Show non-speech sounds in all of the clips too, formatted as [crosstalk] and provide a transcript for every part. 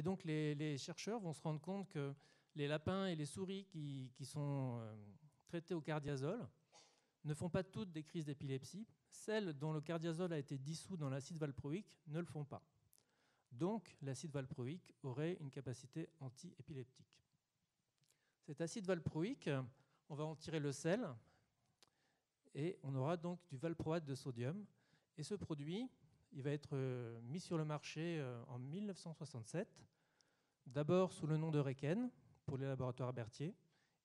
Et donc les, chercheurs vont se rendre compte que les lapins et les souris qui, sont euh, traités au cardiazole ne font pas toutes des crises d'épilepsie. Celles dont le cardiazole a été dissous dans l'acide valproïque ne le font pas. Donc l'acide valproïque aurait une capacité anti-épileptique. Cet acide valproïque, on va en tirer le sel et on aura donc du valproate de sodium. Et ce produit, il va être euh, mis sur le marché euh, en 1967, d'abord sous le nom de Reken pour les laboratoires Berthier,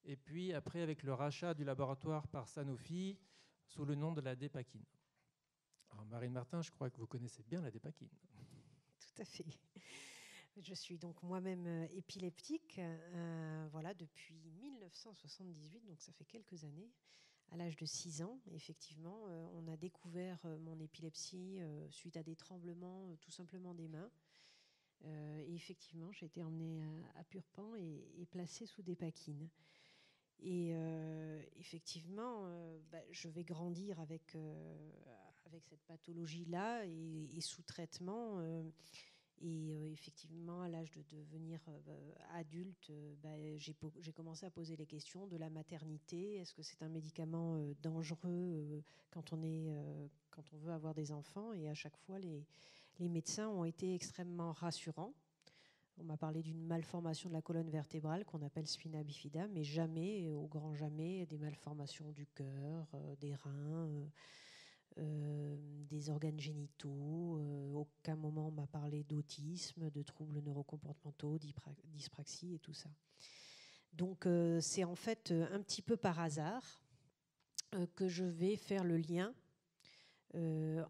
et puis après avec le rachat du laboratoire par Sanofi sous le nom de la dépakine. Marine Martin, je crois que vous connaissez bien la dépakine. Tout à fait. Je suis donc moi-même euh, épileptique, voilà, depuis 1978, donc ça fait quelques années à l'âge de 6 ans, effectivement, euh, on a découvert euh, mon épilepsie euh, suite à des tremblements tout simplement des mains. et effectivement, j'ai été emmenée à, Purpan et, placée sous des paquines. Et effectivement, bah, je vais grandir avec, avec cette pathologie-là et, sous traitement. Et euh, effectivement, à l'âge de devenir euh, adulte, euh, bah, j'ai commencé à poser les questions de la maternité. Est-ce que c'est un médicament dangereux quand on, est, quand on veut avoir des enfants? Et à chaque fois, les, les médecins ont été extrêmement rassurants. On m'a parlé d'une malformation de la colonne vertébrale qu'on appelle spina bifida, mais jamais, au grand jamais, des malformations du cœur, des reins. Euh, des organes génitaux. Euh, aucun moment m'a parlé d'autisme, de troubles neurocomportementaux, dyspraxie et tout ça. Donc euh, c'est en fait un petit peu par hasard que je vais faire le lien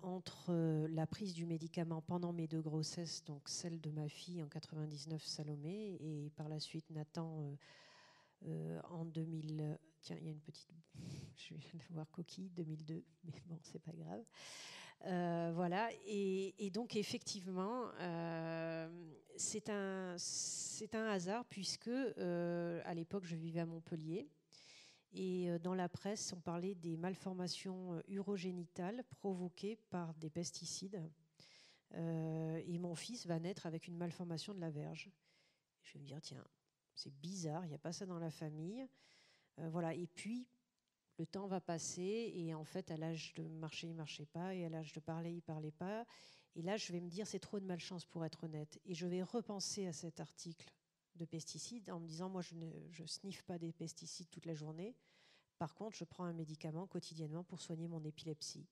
entre la prise du médicament pendant mes deux grossesses, donc celle de ma fille en 99, Salomé, et par la suite Nathan en 2000, tiens, il y a une petite, [laughs] je vais voir coquille, 2002, mais bon, c'est pas grave. Euh, voilà, et, donc effectivement, euh, c'est un, c'est un hasard puisque à l'époque, je vivais à Montpellier. Et dans la presse, on parlait des malformations urogénitales provoquées par des pesticides. et mon fils va naître avec une malformation de la verge. Je vais me dire, tiens, c'est bizarre, il n'y a pas ça dans la famille. Euh, voilà. Et puis, le temps va passer et en fait, à l'âge de marcher, il marchait pas et à l'âge de parler, il parlait pas. Et là, je vais me dire, c'est trop de malchance pour être honnête. Et je vais repenser à cet article de pesticides en me disant, moi, je ne sniffe pas des pesticides toute la journée. Par contre, je prends un médicament quotidiennement pour soigner mon épilepsie.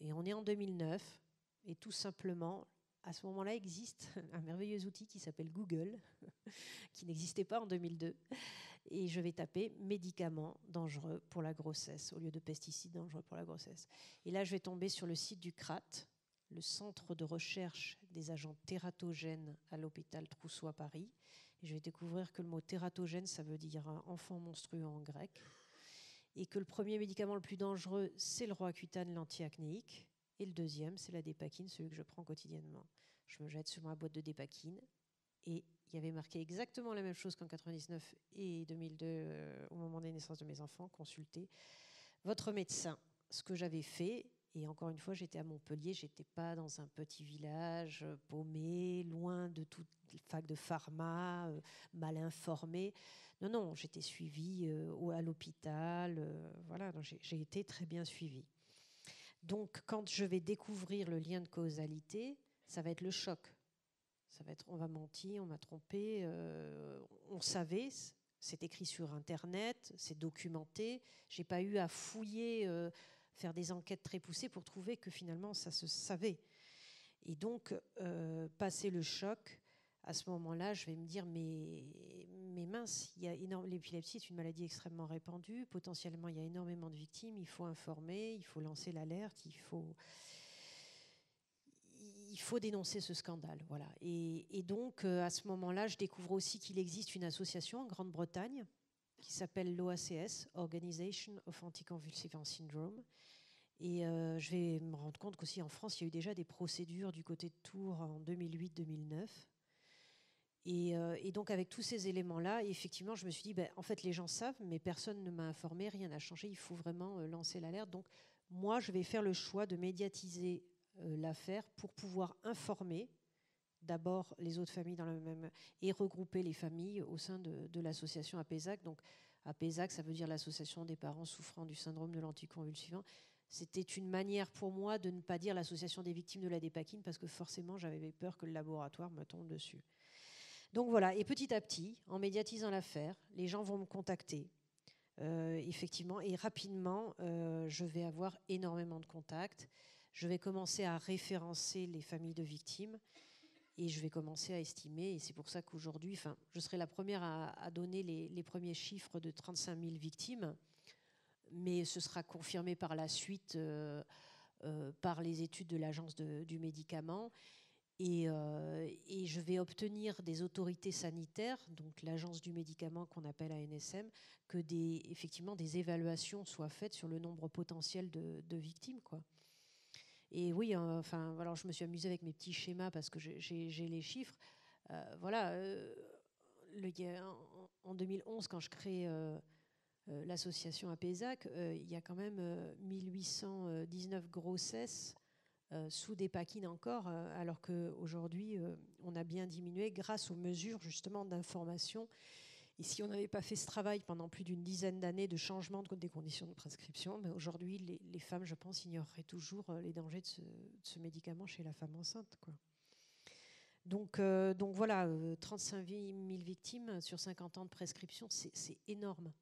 Et on est en 2009 et tout simplement, à ce moment-là existe [laughs] un merveilleux outil qui s'appelle Google, [laughs] qui n'existait pas en 2002. Et je vais taper médicaments dangereux pour la grossesse au lieu de pesticides dangereux pour la grossesse. Et là, je vais tomber sur le site du CRAT, le Centre de recherche des agents tératogènes à l'hôpital Trousseau à Paris. Et je vais découvrir que le mot tératogène, ça veut dire enfant monstrueux en grec. Et que le premier médicament le plus dangereux, c'est le roaccutane, l'antiacnéique et le deuxième, c'est la dépakine, celui que je prends quotidiennement. Je me jette sur ma boîte de dépakine. Et il y avait marqué exactement la même chose qu'en 99 et 2002, euh, au moment des naissances de mes enfants, consulter votre médecin. Ce que j'avais fait, et encore une fois, j'étais à Montpellier, j'étais pas dans un petit village euh, paumé, loin de toute fac de pharma, euh, mal informé. Non, non, j'étais suivie à l'hôpital. voilà, j'ai été très bien suivie. Donc, quand je vais découvrir le lien de causalité, ça va être le choc. Va on va mentir, on m'a trompé, euh, on savait, c'est écrit sur Internet, c'est documenté. J'ai pas eu à fouiller, euh, faire des enquêtes très poussées pour trouver que finalement ça se savait. Et donc, euh, passer le choc, à ce moment-là, je vais me dire mais, mais mince, l'épilepsie est une maladie extrêmement répandue, potentiellement il y a énormément de victimes, il faut informer, il faut lancer l'alerte, il faut, il faut dénoncer ce scandale. Voilà. Et, donc, euh, à ce moment-là, je découvre aussi qu'il existe une association en Grande-Bretagne qui s'appelle l'OACS, Organization of Anticonvulsivant Syndrome. Et euh, je vais me rendre compte qu'aussi en France, il y a eu déjà des procédures du côté de Tours en 2008-2009 euh, et, donc avec tous ces éléments-là, effectivement, je me suis dit, ben, en fait, les gens savent, mais personne ne m'a informé, rien n'a changé, il faut vraiment lancer l'alerte. Donc moi, je vais faire le choix de médiatiser l'affaire pour pouvoir informer d'abord les autres familles dans la même et regrouper les familles au sein de, l'association APESAC. Donc APESAC, ça veut dire l'association des parents souffrant du syndrome de l'anticonvulsivant. C'était une manière pour moi de ne pas dire l'association des victimes de la dépakine parce que forcément j'avais peur que le laboratoire me tombe dessus. Donc voilà, et petit à petit, en médiatisant l'affaire, les gens vont me contacter. Euh, effectivement, et rapidement, euh, je vais avoir énormément de contacts. Je vais commencer à référencer les familles de victimes et je vais commencer à estimer. Et c'est pour ça qu'aujourd'hui, enfin, je serai la première à, donner les, premiers chiffres de 35 000 victimes, mais ce sera confirmé par la suite euh, par les études de l'Agence du médicament. Euh, et, je vais obtenir des autorités sanitaires, donc l'agence du médicament qu'on appelle ANSM, que des, effectivement des évaluations soient faites sur le nombre potentiel de, victimes. Et oui, hein, enfin, alors je me suis amusée avec mes petits schémas parce que j'ai les chiffres. Euh, voilà, euh, en, 2011, quand je crée l'association APESAC, il y a quand même 1819 grossesses euh, sous des paquines encore, euh, alors qu'aujourd'hui, euh, on a bien diminué grâce aux mesures justement d'information. Et si on n'avait pas fait ce travail pendant plus d'une dizaine d'années de changement des conditions de prescription, ben, aujourd'hui, les, femmes, je pense, ignoreraient toujours les dangers de ce, médicament chez la femme enceinte. Quoi. Donc, voilà, 35 000 victimes sur 50 ans de prescription, c'est énorme.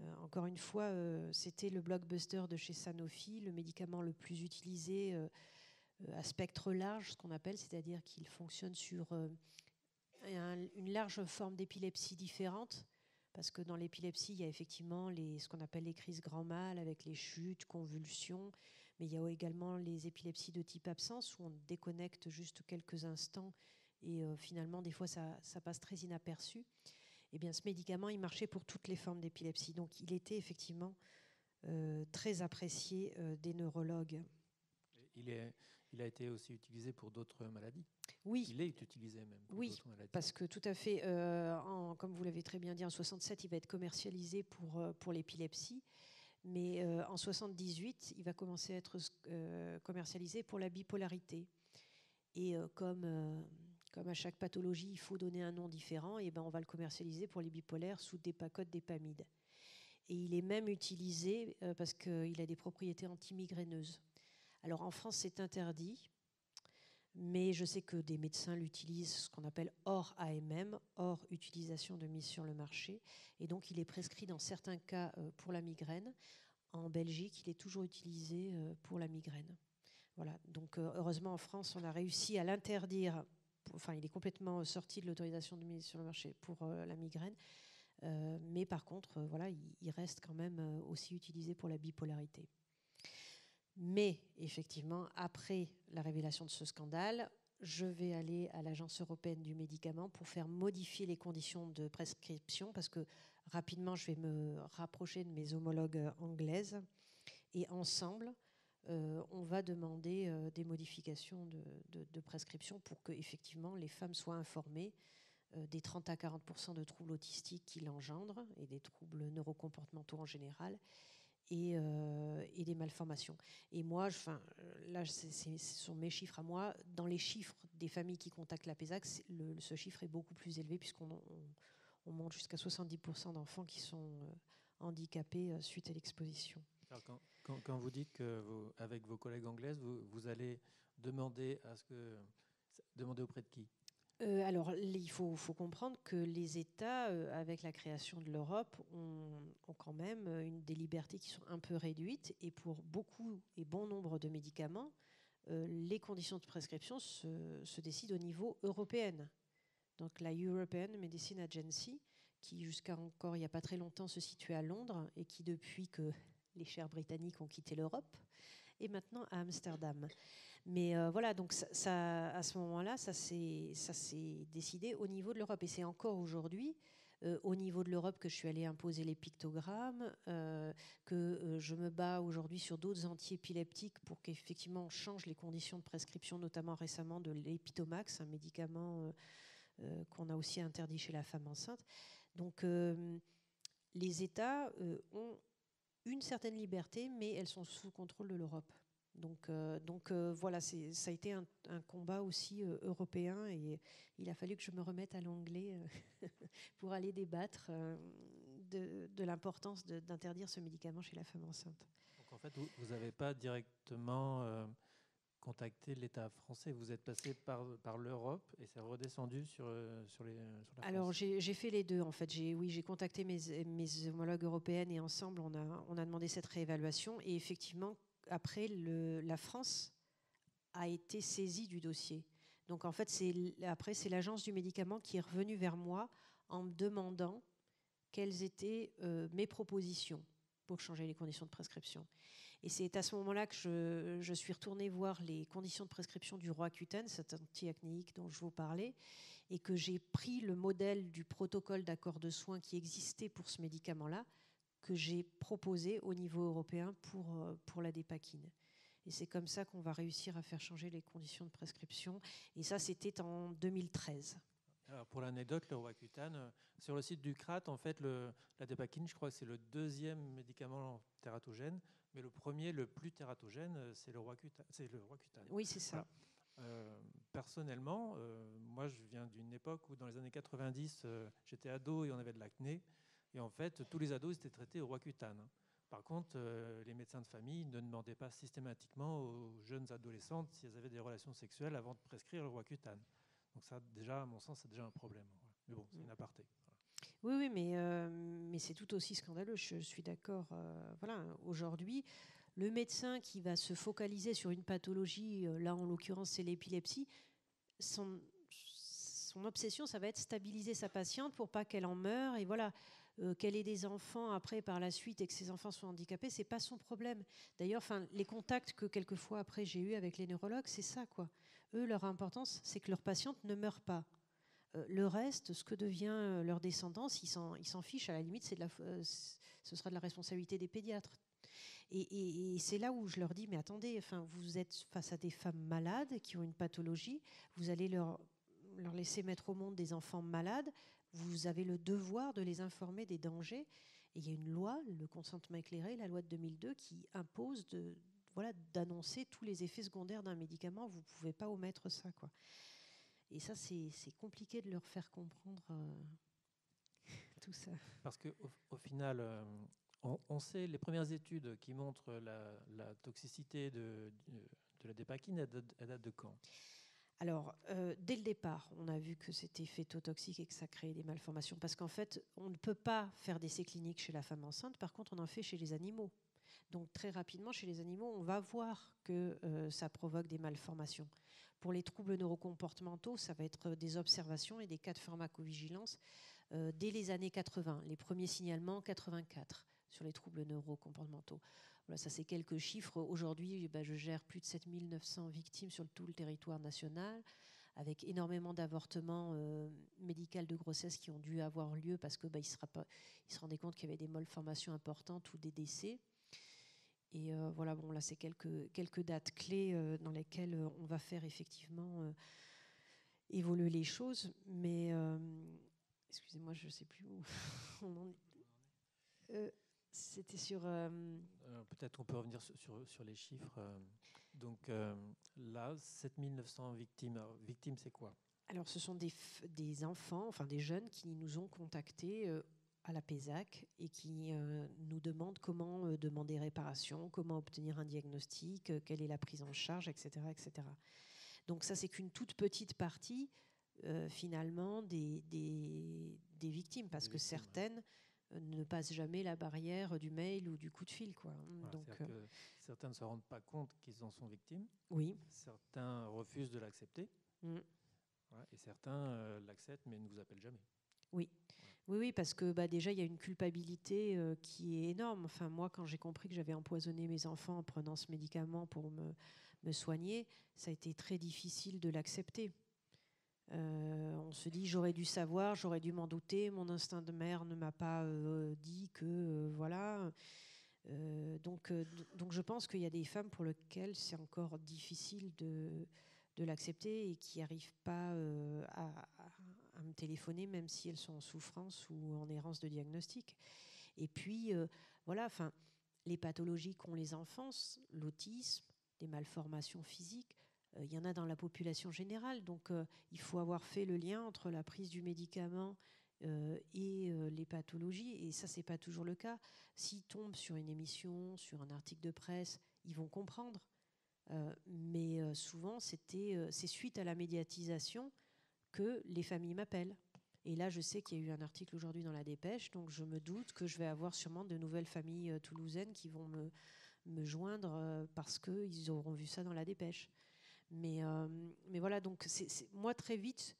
Euh, encore une fois, euh, c'était le blockbuster de chez Sanofi, le médicament le plus utilisé euh, à spectre large, ce qu'on appelle, c'est-à-dire qu'il fonctionne sur une large forme d'épilepsie différente, parce que dans l'épilepsie, il y a effectivement ce qu'on appelle les crises grand mal, avec les chutes, convulsions, mais il y a également les épilepsies de type absence, où on déconnecte juste quelques instants, et finalement, des fois, ça, passe très inaperçu eh bien, ce médicament, il marchait pour toutes les formes d'épilepsie. Donc, il était effectivement euh, très apprécié euh, des neurologues. Il a été aussi utilisé pour d'autres maladies Oui. Il est utilisé même pour oui, parce que tout à fait, euh, en, comme vous l'avez très bien dit, en 67, il va être commercialisé pour, pour l'épilepsie. Mais en 78, il va commencer à être commercialisé pour la bipolarité. Et comme comme à chaque pathologie, il faut donner un nom différent, et ben on va le commercialiser pour les bipolaires sous des pacotes d'épamide. Et il est même utilisé euh, parce qu'il a des propriétés antimigraineuses. Alors en France, c'est interdit, mais je sais que des médecins l'utilisent, ce qu'on appelle hors AMM, hors utilisation de mise sur le marché. Et donc il est prescrit dans certains cas euh, pour la migraine. En Belgique, il est toujours utilisé euh, pour la migraine. Voilà. Donc heureusement en France, on a réussi à l'interdire enfin, il est complètement sorti de l'autorisation de mise sur le marché pour euh, la migraine. Euh, mais par contre, euh, voilà, il, reste quand même aussi utilisé pour la bipolarité. Mais effectivement, après la révélation de ce scandale, je vais aller à l'Agence européenne du médicament pour faire modifier les conditions de prescription parce que rapidement, je vais me rapprocher de mes homologues anglaises. Et ensemble, euh, on va demander euh, des modifications de, prescription pour que effectivement les femmes soient informées euh, des 30 à 40% de troubles autistiques qu'il engendre et des troubles neurocomportementaux en général et, des malformations. Et moi, enfin, là, ce sont mes chiffres à moi. Dans les chiffres des familles qui contactent la PESAC, ce chiffre est beaucoup plus élevé puisqu'on on, monte jusqu'à 70% d'enfants qui sont handicapés suite à l'exposition. Quand, vous dites que vous, avec vos collègues anglaises, vous, allez demander à ce que demander auprès de qui? Euh, alors, il faut, comprendre que les États, euh, avec la création de l'Europe, ont, quand même une, des libertés qui sont un peu réduites. Et pour beaucoup et bon nombre de médicaments, euh, les conditions de prescription se, se, décident au niveau européen. Donc, la European Medicine Agency, qui jusqu'à encore il n'y a pas très longtemps se situait à Londres et qui, depuis que les chers britanniques ont quitté l'Europe, et maintenant à Amsterdam. Mais euh, voilà, donc ça, à ce moment-là, ça s'est décidé au niveau de l'Europe. Et c'est encore aujourd'hui, euh, au niveau de l'Europe, que je suis allée imposer les pictogrammes, euh, que je me bats aujourd'hui sur d'autres antiépileptiques pour qu'effectivement on change les conditions de prescription, notamment récemment de l'Epitomax, un médicament qu'on a aussi interdit chez la femme enceinte. Donc les États ont une certaine liberté, mais elles sont sous contrôle de l'Europe. Donc, donc voilà, ça a été un, combat aussi européen et il a fallu que je me remette à l'anglais [laughs] pour aller débattre de, de l'importance d'interdire ce médicament chez la femme enceinte. Donc en fait, vous n'avez pas directement contacté l'État français. Vous êtes passé par, par l'Europe et c'est redescendu sur, euh, sur, les, sur la Alors j'ai fait les deux en fait. Oui, j'ai contacté mes, mes, homologues européennes et ensemble on a, on a demandé cette réévaluation. Et effectivement, après, la France a été saisie du dossier. Donc en fait, après, c'est l'agence du médicament qui est revenue vers moi en me demandant quelles étaient euh, mes propositions pour changer les conditions de prescription. Et c'est à ce moment-là que je, suis retournée voir les conditions de prescription du roi Roaccutane, cet antiacnéique dont je vous parlais, et que j'ai pris le modèle du protocole d'accord de soins qui existait pour ce médicament-là, que j'ai proposé au niveau européen pour, euh, pour la dépakine. Et c'est comme ça qu'on va réussir à faire changer les conditions de prescription. Et ça, c'était en 2013. Alors pour l'anecdote, le Roaccutane, euh, sur le site du CRAT, en fait, le, la dépakine, je crois que c'est le deuxième médicament tératogène. Mais le premier, le plus tératogène, euh, c'est le Roaccutane. Oui, c'est ça. Euh, personnellement, euh, moi, je viens d'une époque où, dans les années 90, j'étais ado et on avait de l'acné. Et en fait, tous les ados étaient traités au Roaccutane. Par contre, les médecins de famille ne demandaient pas systématiquement aux jeunes adolescentes si elles avaient des relations sexuelles avant de prescrire le Roaccutane. Donc ça, déjà, à mon sens, c'est déjà un problème. Mais bon, c'est une aparté. Oui, oui, mais, euh, mais c'est tout aussi scandaleux. Je suis d'accord. Euh, voilà, aujourd'hui, le médecin qui va se focaliser sur une pathologie, euh, là en l'occurrence c'est l'épilepsie, son, son, obsession, ça va être stabiliser sa patiente pour pas qu'elle en meure. Et voilà, qu'elle ait des enfants après par la suite et que ses enfants soient handicapés, c'est pas son problème. D'ailleurs, les contacts que quelquefois après j'ai eu avec les neurologues, c'est ça quoi. Eux, leur importance, c'est que leur patiente ne meure pas. Euh, le reste, ce que devient euh, leur descendance, ils s'en fichent. À la limite, de la, euh, ce sera de la responsabilité des pédiatres. Et, c'est là où je leur dis, mais attendez, enfin, vous êtes face à des femmes malades qui ont une pathologie, vous allez leur, leur laisser mettre au monde des enfants malades, vous avez le devoir de les informer des dangers. Et il y a une loi, le consentement éclairé, la loi de 2002, qui impose de, voilà, d'annoncer tous les effets secondaires d'un médicament. Vous ne pouvez pas omettre ça. Quoi. Et ça, c'est compliqué de leur faire comprendre euh, [laughs] tout ça. Parce qu'au au final, euh, on, sait, les premières études qui montrent la, toxicité de, de, la dépakine, elles datent de quand? Alors, euh, dès le départ, on a vu que c'était phétotoxique et que ça créait des malformations. Parce qu'en fait, on ne peut pas faire d'essais cliniques chez la femme enceinte. Par contre, on en fait chez les animaux. Donc, très rapidement, chez les animaux, on va voir que ça provoque des malformations. Pour les troubles neurocomportementaux, ça va être des observations et des cas de pharmacovigilance euh, dès les années 80. Les premiers signalements, 84, sur les troubles neurocomportementaux. Voilà, ça c'est quelques chiffres. Aujourd'hui, bah, je gère plus de 7900 victimes sur tout le territoire national, avec énormément d'avortements euh, médicaux de grossesse qui ont dû avoir lieu parce que il, se rendaient compte qu'il y avait des malformations importantes ou des décès. Et euh, voilà, bon, là, c'est quelques, dates clés euh, dans lesquelles on va faire effectivement évoluer les choses. Mais, excusez-moi, je ne sais plus où [laughs] on C'était sur. Peut-être on peut revenir sur, sur, les chiffres. Donc là, 7900 victimes. victimes, c'est quoi? Alors, ce sont des, des, enfants, enfin des jeunes qui nous ont contactés à la PESAC et qui euh, nous demande comment euh, demander réparation, comment obtenir un diagnostic, euh, quelle est la prise en charge, etc. etc. Donc ça, c'est qu'une toute petite partie, finalement, des, des, victimes, parce que certaines ne passent jamais la barrière du mail ou du coup de fil. Quoi. Donc, certains ne se rendent pas compte qu'ils en sont victimes. Oui. Certains refusent de l'accepter. Mm. et certains l'acceptent mais ne vous appellent jamais. Oui. Oui, oui, parce que bah, déjà, il y a une culpabilité euh, qui est énorme. Enfin, moi, quand j'ai compris que j'avais empoisonné mes enfants en prenant ce médicament pour me, me soigner, ça a été très difficile de l'accepter. Euh, on se dit, j'aurais dû savoir, j'aurais dû m'en douter, mon instinct de mère ne m'a pas euh, dit que, voilà. donc, donc, je pense qu'il y a des femmes pour lesquelles c'est encore difficile de, de l'accepter et qui n'arrivent pas à à me téléphoner, même si elles sont en souffrance ou en errance de diagnostic. Et puis, euh, voilà, enfin, les pathologies qu'ont les enfants, l'autisme, des malformations physiques. Il y en a dans la population générale, donc il faut avoir fait le lien entre la prise du médicament et les pathologies, et ça, c'est pas toujours le cas. S'ils tombent sur une émission, sur un article de presse, ils vont comprendre. mais souvent, c'était, c'est suite à la médiatisation que les familles m'appellent. Et là, je sais qu'il y a eu un article aujourd'hui dans la dépêche, donc je me doute que je vais avoir sûrement de nouvelles familles euh, toulousaines qui vont me, me joindre euh, parce qu'ils auront vu ça dans la dépêche. Mais, euh, mais voilà, donc moi, très vite,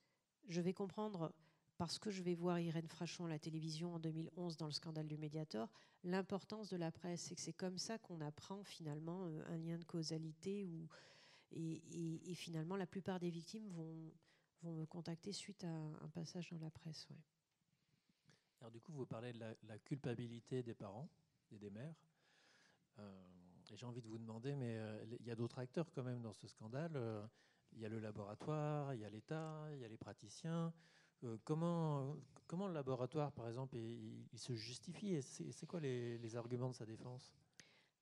je vais comprendre, parce que je vais voir Irène Frachon à la télévision en 2011 dans le scandale du Mediator, l'importance de la presse. Et que c'est comme ça qu'on apprend finalement un lien de causalité où, et, et finalement, la plupart des victimes vont vont me contacter suite à un passage dans la presse. Alors du coup, vous parlez de la, culpabilité des parents et des mères. Euh, j'ai envie de vous demander, mais euh, il y a d'autres acteurs quand même dans ce scandale. Euh, il y a le laboratoire, il y a l'État, il y a les praticiens. comment, comment le laboratoire, par exemple, il, se justifie C'est quoi les, les arguments de sa défense?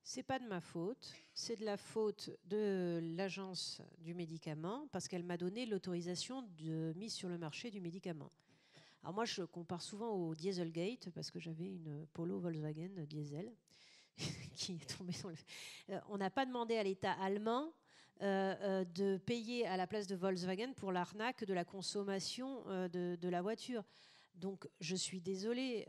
C'est pas de ma faute, c'est de la faute de l'agence du médicament parce qu'elle m'a donné l'autorisation de mise sur le marché du médicament. Alors moi, je compare souvent au Dieselgate parce que j'avais une Polo Volkswagen diesel [laughs] qui est tombée sur le. Euh, on n'a pas demandé à l'État allemand euh, euh, de payer à la place de Volkswagen pour l'arnaque de la consommation de, la voiture. Donc, je suis désolée.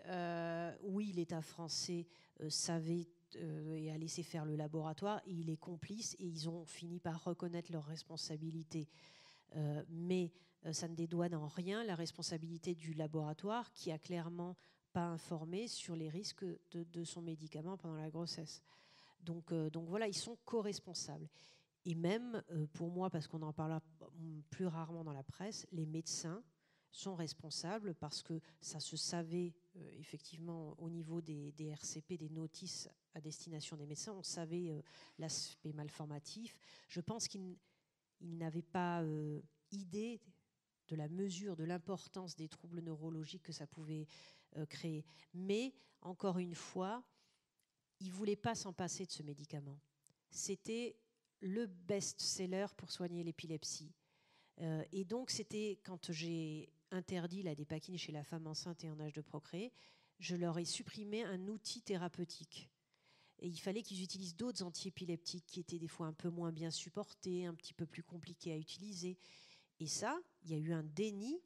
oui, l'État français savait et a laissé faire le laboratoire. il est complice et ils ont fini par reconnaître leur responsabilité. Euh, mais ça ne dédouane en rien la responsabilité du laboratoire qui a clairement pas informé sur les risques de, son médicament pendant la grossesse. Donc, donc voilà, ils sont co-responsables. Et même pour moi, parce qu'on en parle plus rarement dans la presse, les médecins sont responsables parce que ça se savait effectivement au niveau des, RCP, des notices à destination des médecins. On savait euh, l'aspect malformatif. Je pense qu'ils n'avaient pas euh, idée de la mesure, de l'importance des troubles neurologiques que ça pouvait euh, créer. Mais, encore une fois, ils ne voulaient pas s'en passer de ce médicament. C'était le best-seller pour soigner l'épilepsie. et donc, c'était quand j'ai interdit la dépakine chez la femme enceinte et en âge de procréer, je leur ai supprimé un outil thérapeutique. Et il fallait qu'ils utilisent d'autres antiépileptiques qui étaient des fois un peu moins bien supportés, un petit peu plus compliqués à utiliser. Et ça, il y a eu un déni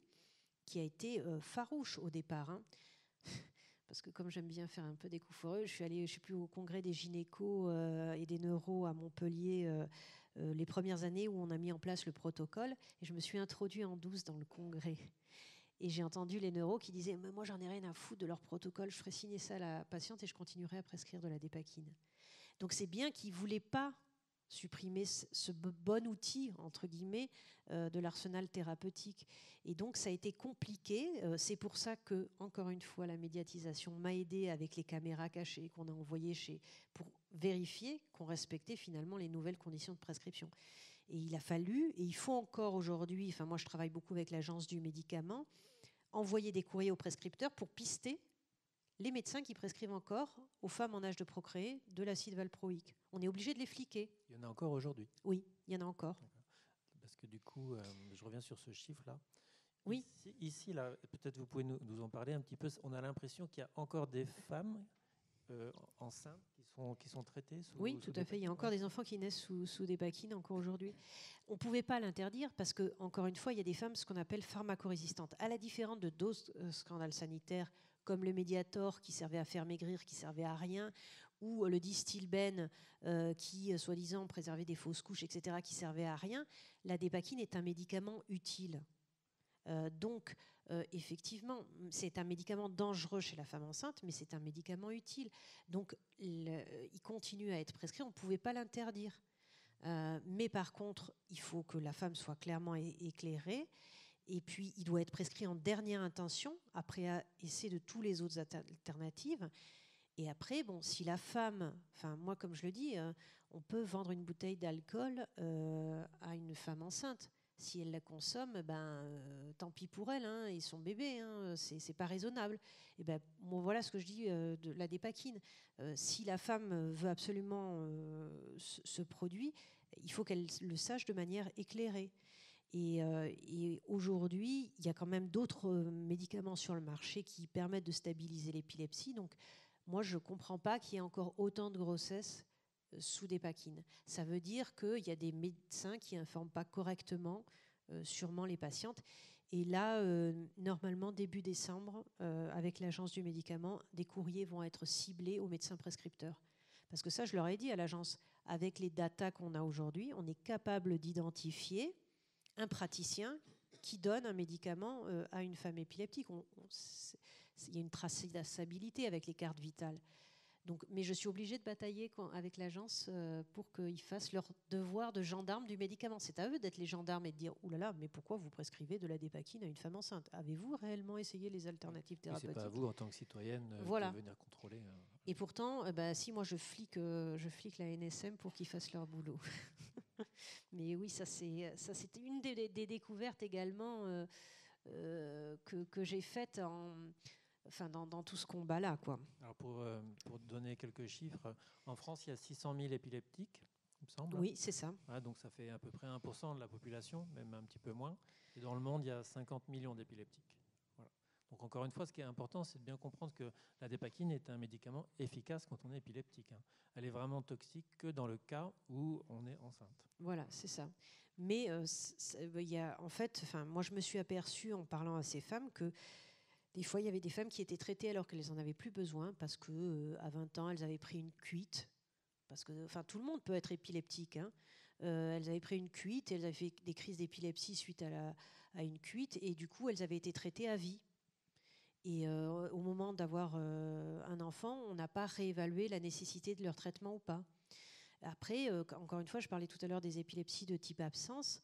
qui a été euh, farouche au départ. Hein. Parce que comme j'aime bien faire un peu des coups foireux, je suis allée, je suis plus au congrès des gynécos euh, et des neuros à Montpellier euh, les premières années où on a mis en place le protocole. Et je me suis introduite en douce dans le congrès. Et j'ai entendu les neuros qui disaient Moi, j'en ai rien à foutre de leur protocole, je ferai signer ça à la patiente et je continuerai à prescrire de la dépakine. Donc, c'est bien qu'ils ne voulaient pas supprimer ce bon outil, entre guillemets, euh, de l'arsenal thérapeutique. Et donc, ça a été compliqué. Euh, c'est pour ça que, encore une fois, la médiatisation m'a aidé avec les caméras cachées qu'on a envoyées chez, pour vérifier qu'on respectait finalement les nouvelles conditions de prescription. Et il a fallu, et il faut encore aujourd'hui, enfin moi je travaille beaucoup avec l'agence du médicament, envoyer des courriers aux prescripteurs pour pister les médecins qui prescrivent encore aux femmes en âge de procréer de l'acide valproïque. On est obligé de les fliquer. Il y en a encore aujourd'hui Oui, il y en a encore. Parce que du coup, euh, je reviens sur ce chiffre-là. Oui. Ici, là, peut-être vous pouvez nous, nous, en parler un petit peu. On a l'impression qu'il y a encore des femmes euh, enceintes qui sont, qui sont traitées sous, Oui, tout à fait. Il y a encore des enfants qui naissent sous, sous des baquines encore aujourd'hui. On ne pouvait pas l'interdire parce que, encore une fois, il y a des femmes ce qu'on appelle pharmacorésistantes. À la différence de d'autres euh, scandales sanitaires comme le Mediator qui servait à faire maigrir, qui servait à rien, ou le distilben euh, qui, soi-disant, préservait des fausses couches, etc., qui servait à rien, la dépakine est un médicament utile. donc, euh, effectivement, c'est un médicament dangereux chez la femme enceinte, mais c'est un médicament utile. Donc, il continue à être prescrit, on ne pouvait pas l'interdire. Euh, mais par contre, il faut que la femme soit clairement éclairée. Et puis, il doit être prescrit en dernière intention, après essai de tous les autres alternatives. Et après, bon, si la femme, enfin moi comme je le dis, euh, on peut vendre une bouteille d'alcool à une femme enceinte si elle la consomme, ben, euh, tant pis pour elle hein, et son bébé, hein, c'est pas raisonnable. Et ben, voilà ce que je dis euh, de la dépakine. Euh, si la femme veut absolument ce, produit, il faut qu'elle le sache de manière éclairée. Et, et aujourd'hui, il y a quand même d'autres médicaments sur le marché qui permettent de stabiliser l'épilepsie. Donc, moi, je ne comprends pas qu'il y ait encore autant de grossesses sous des paquines. Ça veut dire qu'il y a des médecins qui n'informent pas correctement, sûrement les patientes. Et là, euh, normalement, début décembre, euh, avec l'agence du médicament, des courriers vont être ciblés aux médecins prescripteurs. Parce que ça, je leur ai dit à l'agence, avec les datas qu'on a aujourd'hui, on est capable d'identifier un praticien qui donne un médicament euh, à une femme épileptique. il y a une traçabilité avec les cartes vitales mais je suis obligée de batailler avec l'agence euh, pour qu'ils fassent leur devoir de gendarme du médicament. C'est à eux d'être les gendarmes et de dire Ouh là là, mais pourquoi vous prescrivez de la dépakine à une femme enceinte? Avez-vous réellement essayé les alternatives thérapeutiques C'est pas à vous, en tant que citoyenne, euh, de venir contrôler. Et pourtant, bah, si moi je flique, je flique la NSM pour qu'ils fassent leur boulot. [laughs] mais oui, ça c'est c'était une des, découvertes également que, que j'ai faites en enfin, dans, tout ce combat-là. Quoi. Alors pour, euh, pour, donner quelques chiffres, en France, il y a 600 000 épileptiques, il me semble. Oui, c'est ça. donc ça fait à peu près 1% de la population, même un petit peu moins. Et dans le monde, il y a 50 millions d'épileptiques. Donc encore une fois, ce qui est important, c'est de bien comprendre que la dépakine est un médicament efficace quand on est épileptique. Hein. Elle est vraiment toxique que dans le cas où on est enceinte. Voilà, c'est ça. Mais euh, il y a, en fait, enfin, moi je me suis aperçue en parlant à ces femmes que des fois, il y avait des femmes qui étaient traitées alors qu'elles n'en avaient plus besoin parce que euh, à 20 ans, elles avaient pris une cuite. Parce que, enfin, tout le monde peut être épileptique. Hein. Euh, elles avaient pris une cuite, elles avaient fait des crises d'épilepsie suite à, la, à une cuite, et du coup, elles avaient été traitées à vie. Et euh, au moment d'avoir un enfant, on n'a pas réévalué la nécessité de leur traitement ou pas. Après, encore une fois, je parlais tout à l'heure des épilepsies de type absence.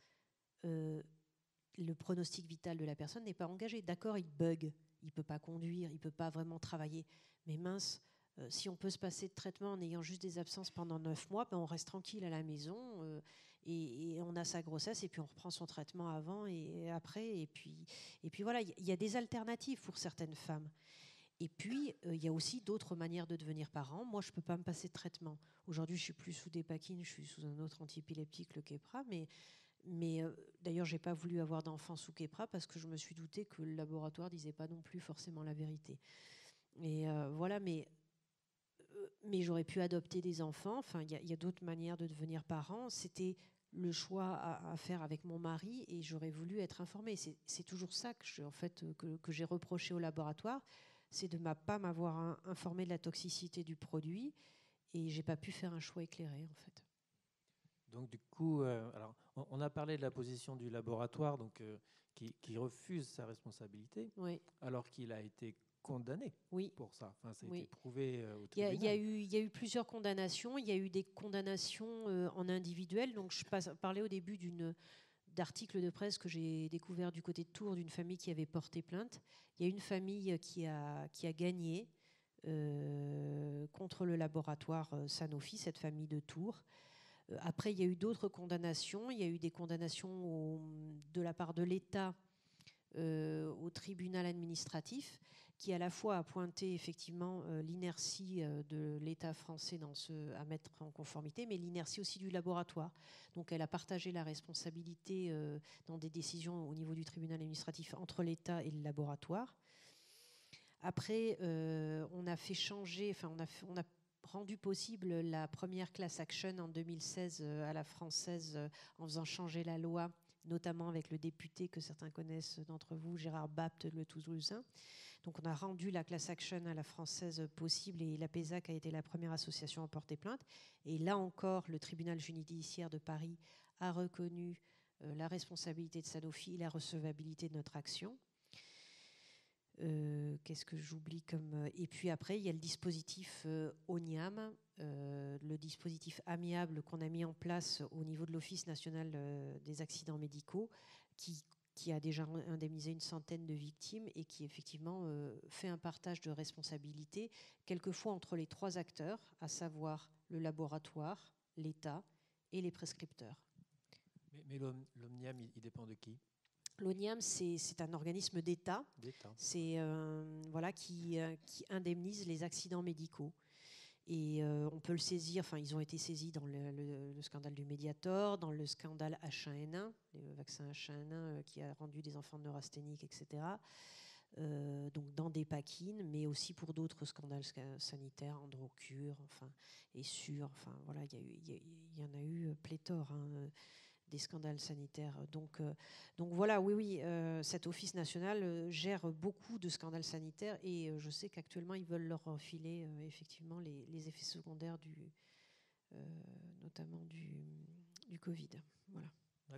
le pronostic vital de la personne n'est pas engagé. D'accord, il bug, il ne peut pas conduire, il ne peut pas vraiment travailler. Mais mince, euh, si on peut se passer de traitement en ayant juste des absences pendant neuf mois, ben on reste tranquille à la maison et, on a sa grossesse et puis on reprend son traitement avant et après. Et puis, et puis voilà, il y, a des alternatives pour certaines femmes. Et puis, euh, il y a aussi d'autres manières de devenir parent. Moi, je ne peux pas me passer de traitement. Aujourd'hui, je suis plus sous des paquines, je suis sous un autre antiépileptique, le Kepra, mais mais euh, d'ailleurs, j'ai pas voulu avoir d'enfant sous Kepra parce que je me suis douté que le laboratoire disait pas non plus forcément la vérité. Et euh, voilà, mais mais j'aurais pu adopter des enfants. Enfin, il y a, d'autres manières de devenir parent. C'était le choix à, faire avec mon mari et j'aurais voulu être informée. C'est toujours ça que, je, en fait, que, que j'ai reproché au laboratoire, c'est de ne pas m'avoir informé de la toxicité du produit et j'ai pas pu faire un choix éclairé en fait. Donc du coup, euh, alors, on, a parlé de la position du laboratoire, donc euh, qui, refuse sa responsabilité, alors qu'il a été condamné oui. pour ça. Enfin, ça a été prouvé euh, au tribunal. Il y, a, eu, il y, a, eu, plusieurs condamnations. Il y a eu des condamnations en individuel. Donc je parlais au début d'une d'articles de presse que j'ai découvert du côté de Tours d'une famille qui avait porté plainte. Il y a une famille qui a, qui a gagné contre le laboratoire Sanofi, cette famille de Tours. Euh, après, il y a eu d'autres condamnations. Il y a eu des condamnations de la part de l'État euh, au tribunal administratif, qui à la fois a pointé effectivement euh, l'inertie de l'État français à mettre en conformité, mais l'inertie aussi du laboratoire. Donc elle a partagé la responsabilité dans des décisions au niveau du tribunal administratif entre l'État et le laboratoire. Après, on a fait changer, enfin on a, rendu possible la première class action en 2016 euh, à la française euh, en faisant changer la loi, notamment avec le député que certains connaissent d'entre vous, Gérard Bapt, le Toulousain. Donc on a rendu la class action à la française possible et la PESAC a été la première association à porter plainte. Et là encore, le tribunal judiciaire de Paris a reconnu euh, la responsabilité de Sanofi et la recevabilité de notre action. Euh, qu'est-ce que j'oublie comme euh, Et puis après, il y a le dispositif ONIAM, le dispositif amiable qu'on a mis en place au niveau de l'Office national des accidents médicaux, qui, qui, a déjà indemnisé une centaine de victimes et qui effectivement fait un partage de responsabilités, quelquefois entre les trois acteurs, à savoir le laboratoire, l'État et les prescripteurs. Mais, mais l'ONIAM, il dépend de qui? L'ONIAM, c'est un organisme d'État c'est euh, voilà, qui, euh, qui, indemnise les accidents médicaux. Et on peut le saisir, enfin ils ont été saisis dans le, scandale du Mediator, dans le scandale H1N1, le vaccin H1N1 qui a rendu des enfants neurasthéniques, etc. donc dans des paquines, mais aussi pour d'autres scandales sanitaires, Androcure, enfin, et sûr, enfin voilà, il y, y, en a eu pléthore. Hein des scandales sanitaires. Donc, euh, donc voilà, oui, oui, euh, cet office national euh, gère beaucoup de scandales sanitaires et je sais qu'actuellement ils veulent leur filer effectivement les, effets secondaires du, notamment du, du Covid. Voilà,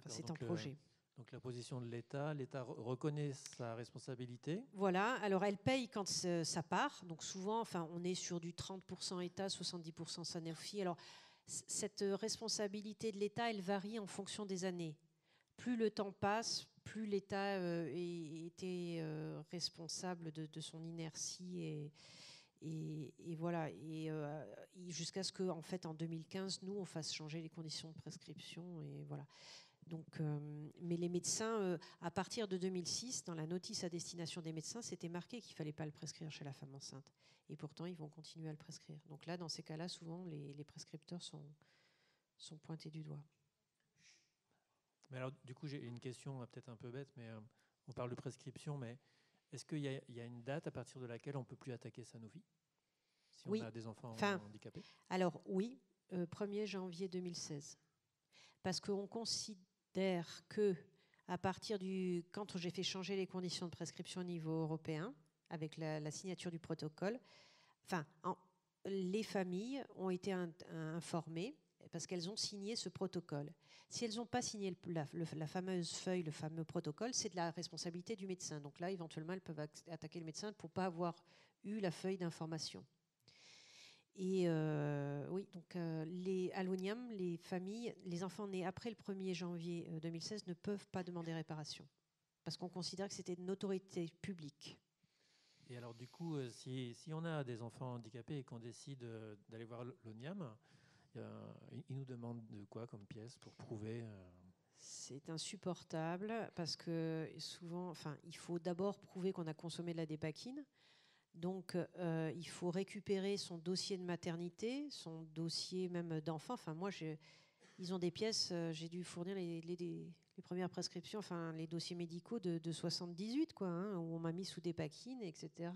c'est un projet. Donc la position de l'État, l'État reconnaît sa responsabilité. Voilà, alors elle paye quand ça part. Donc souvent, enfin, on est sur du 30% État, 70% Sanofi. Alors cette responsabilité de l'État, elle varie en fonction des années. Plus le temps passe, plus l'État euh, était euh, responsable de, son inertie et, et, voilà. Et euh, jusqu'à ce qu'en en fait, en 2015, nous, on fasse changer les conditions de prescription et voilà. Donc, mais les médecins, à partir de 2006, dans la notice à destination des médecins, c'était marqué qu'il ne fallait pas le prescrire chez la femme enceinte et pourtant ils vont continuer à le prescrire. Donc là, dans ces cas-là, souvent les, prescripteurs sont, sont pointés du doigt. Mais alors, du coup, j'ai une question euh, peut-être un peu bête, mais euh, on parle de prescription, mais est-ce qu'il y, y, a une date à partir de laquelle on ne peut plus attaquer Sanofi si oui. on a des enfants handicapés? Alors oui, 1er euh, janvier 2016. Parce qu'on considère que à partir du quand j'ai fait changer les conditions de prescription au niveau européen, avec la, signature du protocole. Enfin, les familles ont été informées parce qu'elles ont signé ce protocole. Si elles n'ont pas signé la, fameuse feuille, le fameux protocole, c'est de la responsabilité du médecin. Donc là, éventuellement, elles peuvent attaquer le médecin pour pas avoir eu la feuille d'information. Et euh, oui, donc euh, les, à l'ONIAM, les familles, les enfants nés après le 1er janvier 2016 euh, ne peuvent pas demander réparation parce qu'on considère que c'était une autorité publique. Et alors, du coup, si, si on a des enfants handicapés et qu'on décide d'aller voir l'ONIAM, ils nous demandent de quoi comme pièce pour prouver C'est insupportable parce que souvent, enfin, il faut d'abord prouver qu'on a consommé de la dépakine. Donc, il faut récupérer son dossier de maternité, son dossier même d'enfant. Enfin, moi, ils ont des pièces, j'ai dû fournir les, premières prescriptions, enfin les dossiers médicaux de, 78, quoi, hein, où on m'a mis sous des paquines, etc.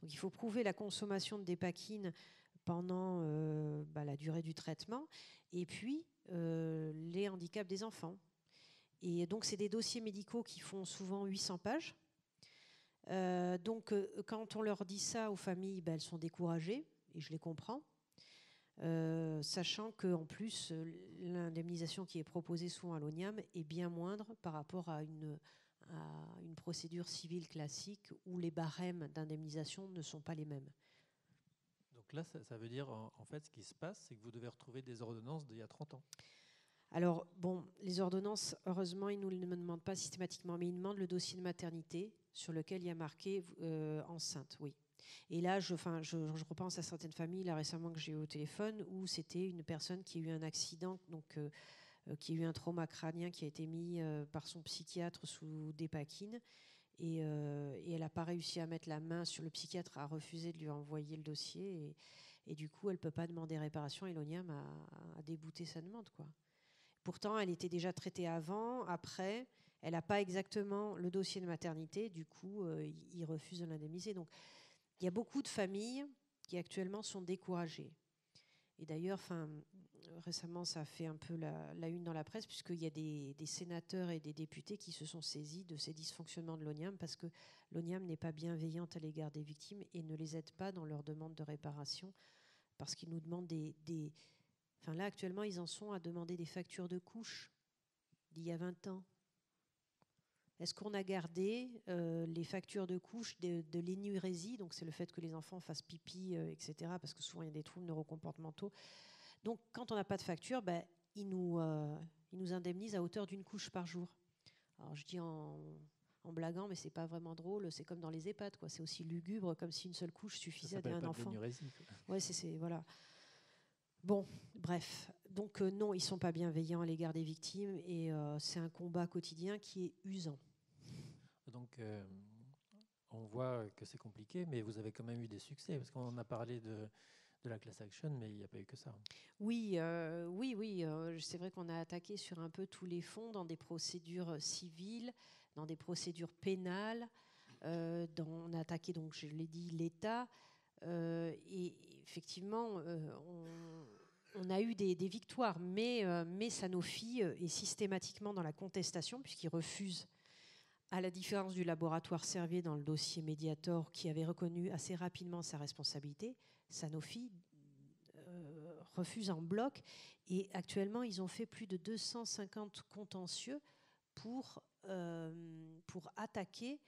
Donc il faut prouver la consommation de dépakine pendant euh, bah, la durée du traitement, et puis euh, les handicaps des enfants. Et donc c'est des dossiers médicaux qui font souvent 800 pages. Euh, donc quand on leur dit ça aux familles, bah, elles sont découragées, et je les comprends. Euh, sachant qu'en plus, euh, l'indemnisation qui est proposée souvent à l'ONIAM est bien moindre par rapport à une, une procédure civile classique où les barèmes d'indemnisation ne sont pas les mêmes. Donc là, ça, veut dire, en, fait, ce qui se passe, c'est que vous devez retrouver des ordonnances d'il y a 30 ans. Alors, bon, les ordonnances, heureusement, ils ne nous demandent pas systématiquement, mais ils demandent le dossier de maternité sur lequel il y a marqué euh, enceinte, oui. Et là, je, repense à certaines familles là récemment que j'ai eu au téléphone où c'était une personne qui a eu un accident, donc euh, euh, qui a eu un trauma crânien qui a été mis par son psychiatre sous des paquines. Et, elle n'a pas réussi à mettre la main sur le psychiatre, a refusé de lui envoyer le dossier. Et, du coup, elle ne peut pas demander réparation. Et l'ONIAM a, débouté sa demande. Quoi. Pourtant, elle était déjà traitée avant, après. Elle n'a pas exactement le dossier de maternité. Du coup, il refuse de l'indemniser. Donc, il y a beaucoup de familles qui actuellement sont découragées. Et d'ailleurs, récemment, ça a fait un peu la, une dans la presse, puisqu'il y a des, sénateurs et des députés qui se sont saisis de ces dysfonctionnements de l'ONIAM, parce que l'ONIAM n'est pas bienveillante à l'égard des victimes et ne les aide pas dans leur demande de réparation, parce qu'ils nous demandent des, des... Enfin là, actuellement, ils en sont à demander des factures de couches d'il y a 20 ans, est-ce qu'on a gardé euh, les factures de couches de, de l'énurésie Donc, c'est le fait que les enfants fassent pipi, euh, etc., parce que souvent, il y a des troubles neurocomportementaux. Donc, quand on n'a pas de facture, ben, ils, nous, euh, nous indemnisent à hauteur d'une couche par jour. Alors, je dis en, en blaguant, mais c'est pas vraiment drôle. C'est comme dans les EHPAD, quoi. C'est aussi lugubre, comme si une seule couche suffisait à un enfant. Ouais, c'est voilà. Bon, bref. Donc non, ils sont pas bienveillants à l'égard des victimes et c'est un combat quotidien qui est usant. Donc, euh, on voit que c'est compliqué, mais vous avez quand même eu des succès, parce qu'on a parlé de, de la class action, mais il n'y a pas eu que ça. Oui, euh, oui, oui. Euh, c'est vrai qu'on a attaqué sur un peu tous les fonds dans des procédures civiles, dans des procédures pénales. Dans, on a attaqué, donc je l'ai dit, l'État. et effectivement, on, a eu des, victoires, mais, mais Sanofi est systématiquement dans la contestation, puisqu'il refuse à la différence du laboratoire Servier dans le dossier Mediator, qui avait reconnu assez rapidement sa responsabilité, Sanofi euh, refuse en bloc. Et actuellement, ils ont fait plus de 250 contentieux pour, euh, pour attaquer,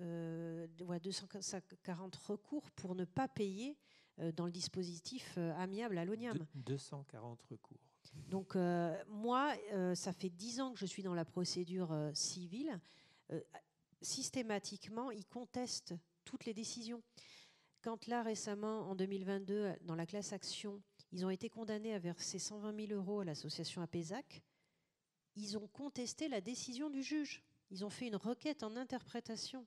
euh, 240 recours pour ne pas payer euh, dans le dispositif amiable à l'ONIAM. 240 recours. Donc moi, ça fait 10 ans que je suis dans la procédure civile. Systématiquement, ils contestent toutes les décisions. Quand là, récemment, en 2022, dans la classe action, ils ont été condamnés à verser 120 000 euros à l'association APESAC, ils ont contesté la décision du juge. Ils ont fait une requête en interprétation.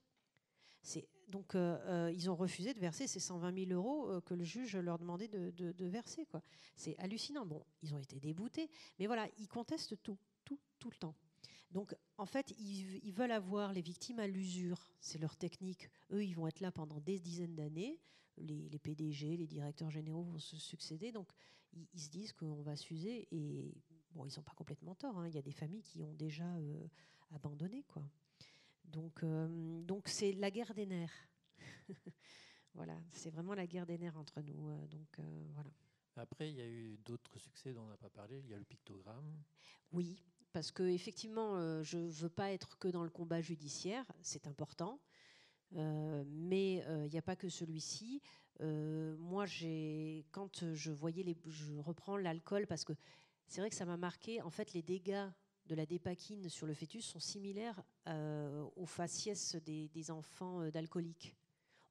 Donc, euh, euh, ils ont refusé de verser ces 120 000 euros euh, que le juge leur demandait de, de verser. C'est hallucinant. Bon, ils ont été déboutés, mais voilà, ils contestent tout, tout, tout le temps. Donc, en fait, ils, veulent avoir les victimes à l'usure. C'est leur technique. Eux, ils vont être là pendant des dizaines d'années. Les, PDG, les directeurs généraux vont se succéder. Donc, ils, se disent qu'on va s'user. Et bon, ils sont pas complètement tort. Hein. Il y a des familles qui ont déjà euh, abandonné, quoi. Donc, euh, donc c'est la guerre des nerfs. [laughs] voilà, c'est vraiment la guerre des nerfs entre nous. Euh, donc, voilà. Après, il y a eu d'autres succès dont on n'a pas parlé. Il y a le pictogramme. Oui, parce que effectivement, euh, je ne veux pas être que dans le combat judiciaire, c'est important, euh, mais euh, il n'y a pas que celui-ci. moi, quand je voyais les, je reprends l'alcool parce que c'est vrai que ça m'a marqué. En fait, les dégâts de la dépakine sur le fœtus sont similaires aux faciès des enfants d'alcooliques.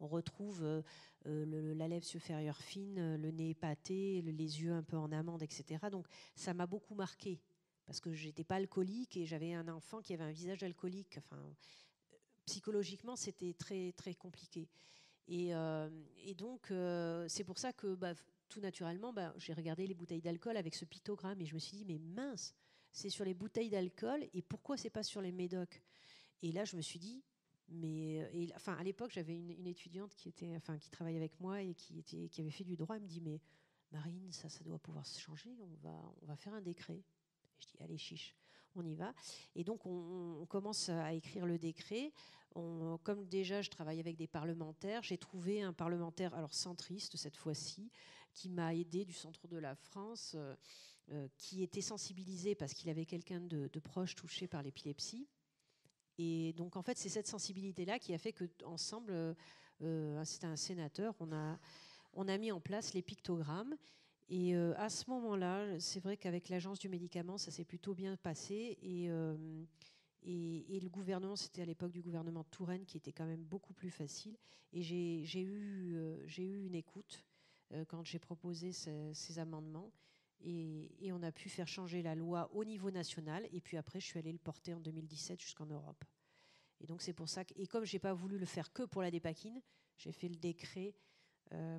On retrouve la lèvre supérieure fine, le nez épaté, les yeux un peu en amande, etc. Donc ça m'a beaucoup marqué parce que j'étais pas alcoolique et j'avais un enfant qui avait un visage alcoolique. Enfin, psychologiquement, c'était très très compliqué. Et, euh, donc, euh, c'est pour ça que bah, tout naturellement, bah, j'ai regardé les bouteilles d'alcool avec ce pictogramme et je me suis dit, mais mince, c'est sur les bouteilles d'alcool et pourquoi c'est pas sur les médocs? Et là, je me suis dit, mais enfin, à l'époque, j'avais une, étudiante qui travaillait avec moi et qui avait fait du droit. Elle me dit, mais Marine, ça, doit pouvoir se changer. On va faire un décret. Je dis, allez, chiche, on y va. Et donc, on, commence à écrire le décret. Comme déjà, je travaille avec des parlementaires, j'ai trouvé un parlementaire, alors centriste cette fois-ci, qui m'a aidé du centre de la France, euh, euh, qui était sensibilisé parce qu'il avait quelqu'un de, proche touché par l'épilepsie. Et donc, en fait, c'est cette sensibilité-là qui a fait que, ensemble, euh, c'était un sénateur, on a, on a mis en place les pictogrammes. Et euh, à ce moment-là, c'est vrai qu'avec l'agence du médicament, ça s'est plutôt bien passé. Euh, et, et, le gouvernement, c'était à l'époque du gouvernement de Touraine qui était quand même beaucoup plus facile. Et j'ai eu, euh, eu une écoute quand j'ai proposé ces, amendements. Et, et, on a pu faire changer la loi au niveau national. Et puis après, je suis allée le porter en 2017 jusqu'en Europe. Et donc c'est pour ça que, et comme j'ai pas voulu le faire que pour la dépakine, j'ai fait le décret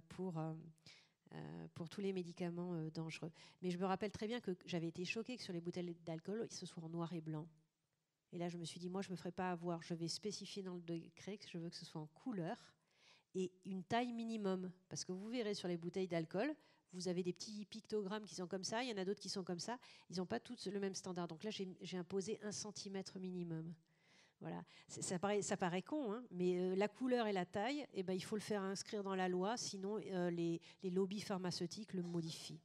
pour euh, pour tous les médicaments euh, dangereux. Mais je me rappelle très bien que j'avais été choquée que sur les bouteilles d'alcool, ce soit en noir et blanc. Et là, je me suis dit, moi, je ne me ferai pas avoir. Je vais spécifier dans le décret que je veux que ce soit en couleur et une taille minimum. Parce que vous verrez sur les bouteilles d'alcool, vous avez des petits pictogrammes qui sont comme ça, il y en a d'autres qui sont comme ça. Ils n'ont pas tous le même standard. Donc là, j'ai imposé un centimètre minimum. Voilà. Ça paraît, ça paraît con, hein, mais euh, la couleur et la taille, eh ben, il faut le faire inscrire dans la loi, sinon euh, les, lobbies pharmaceutiques le modifient.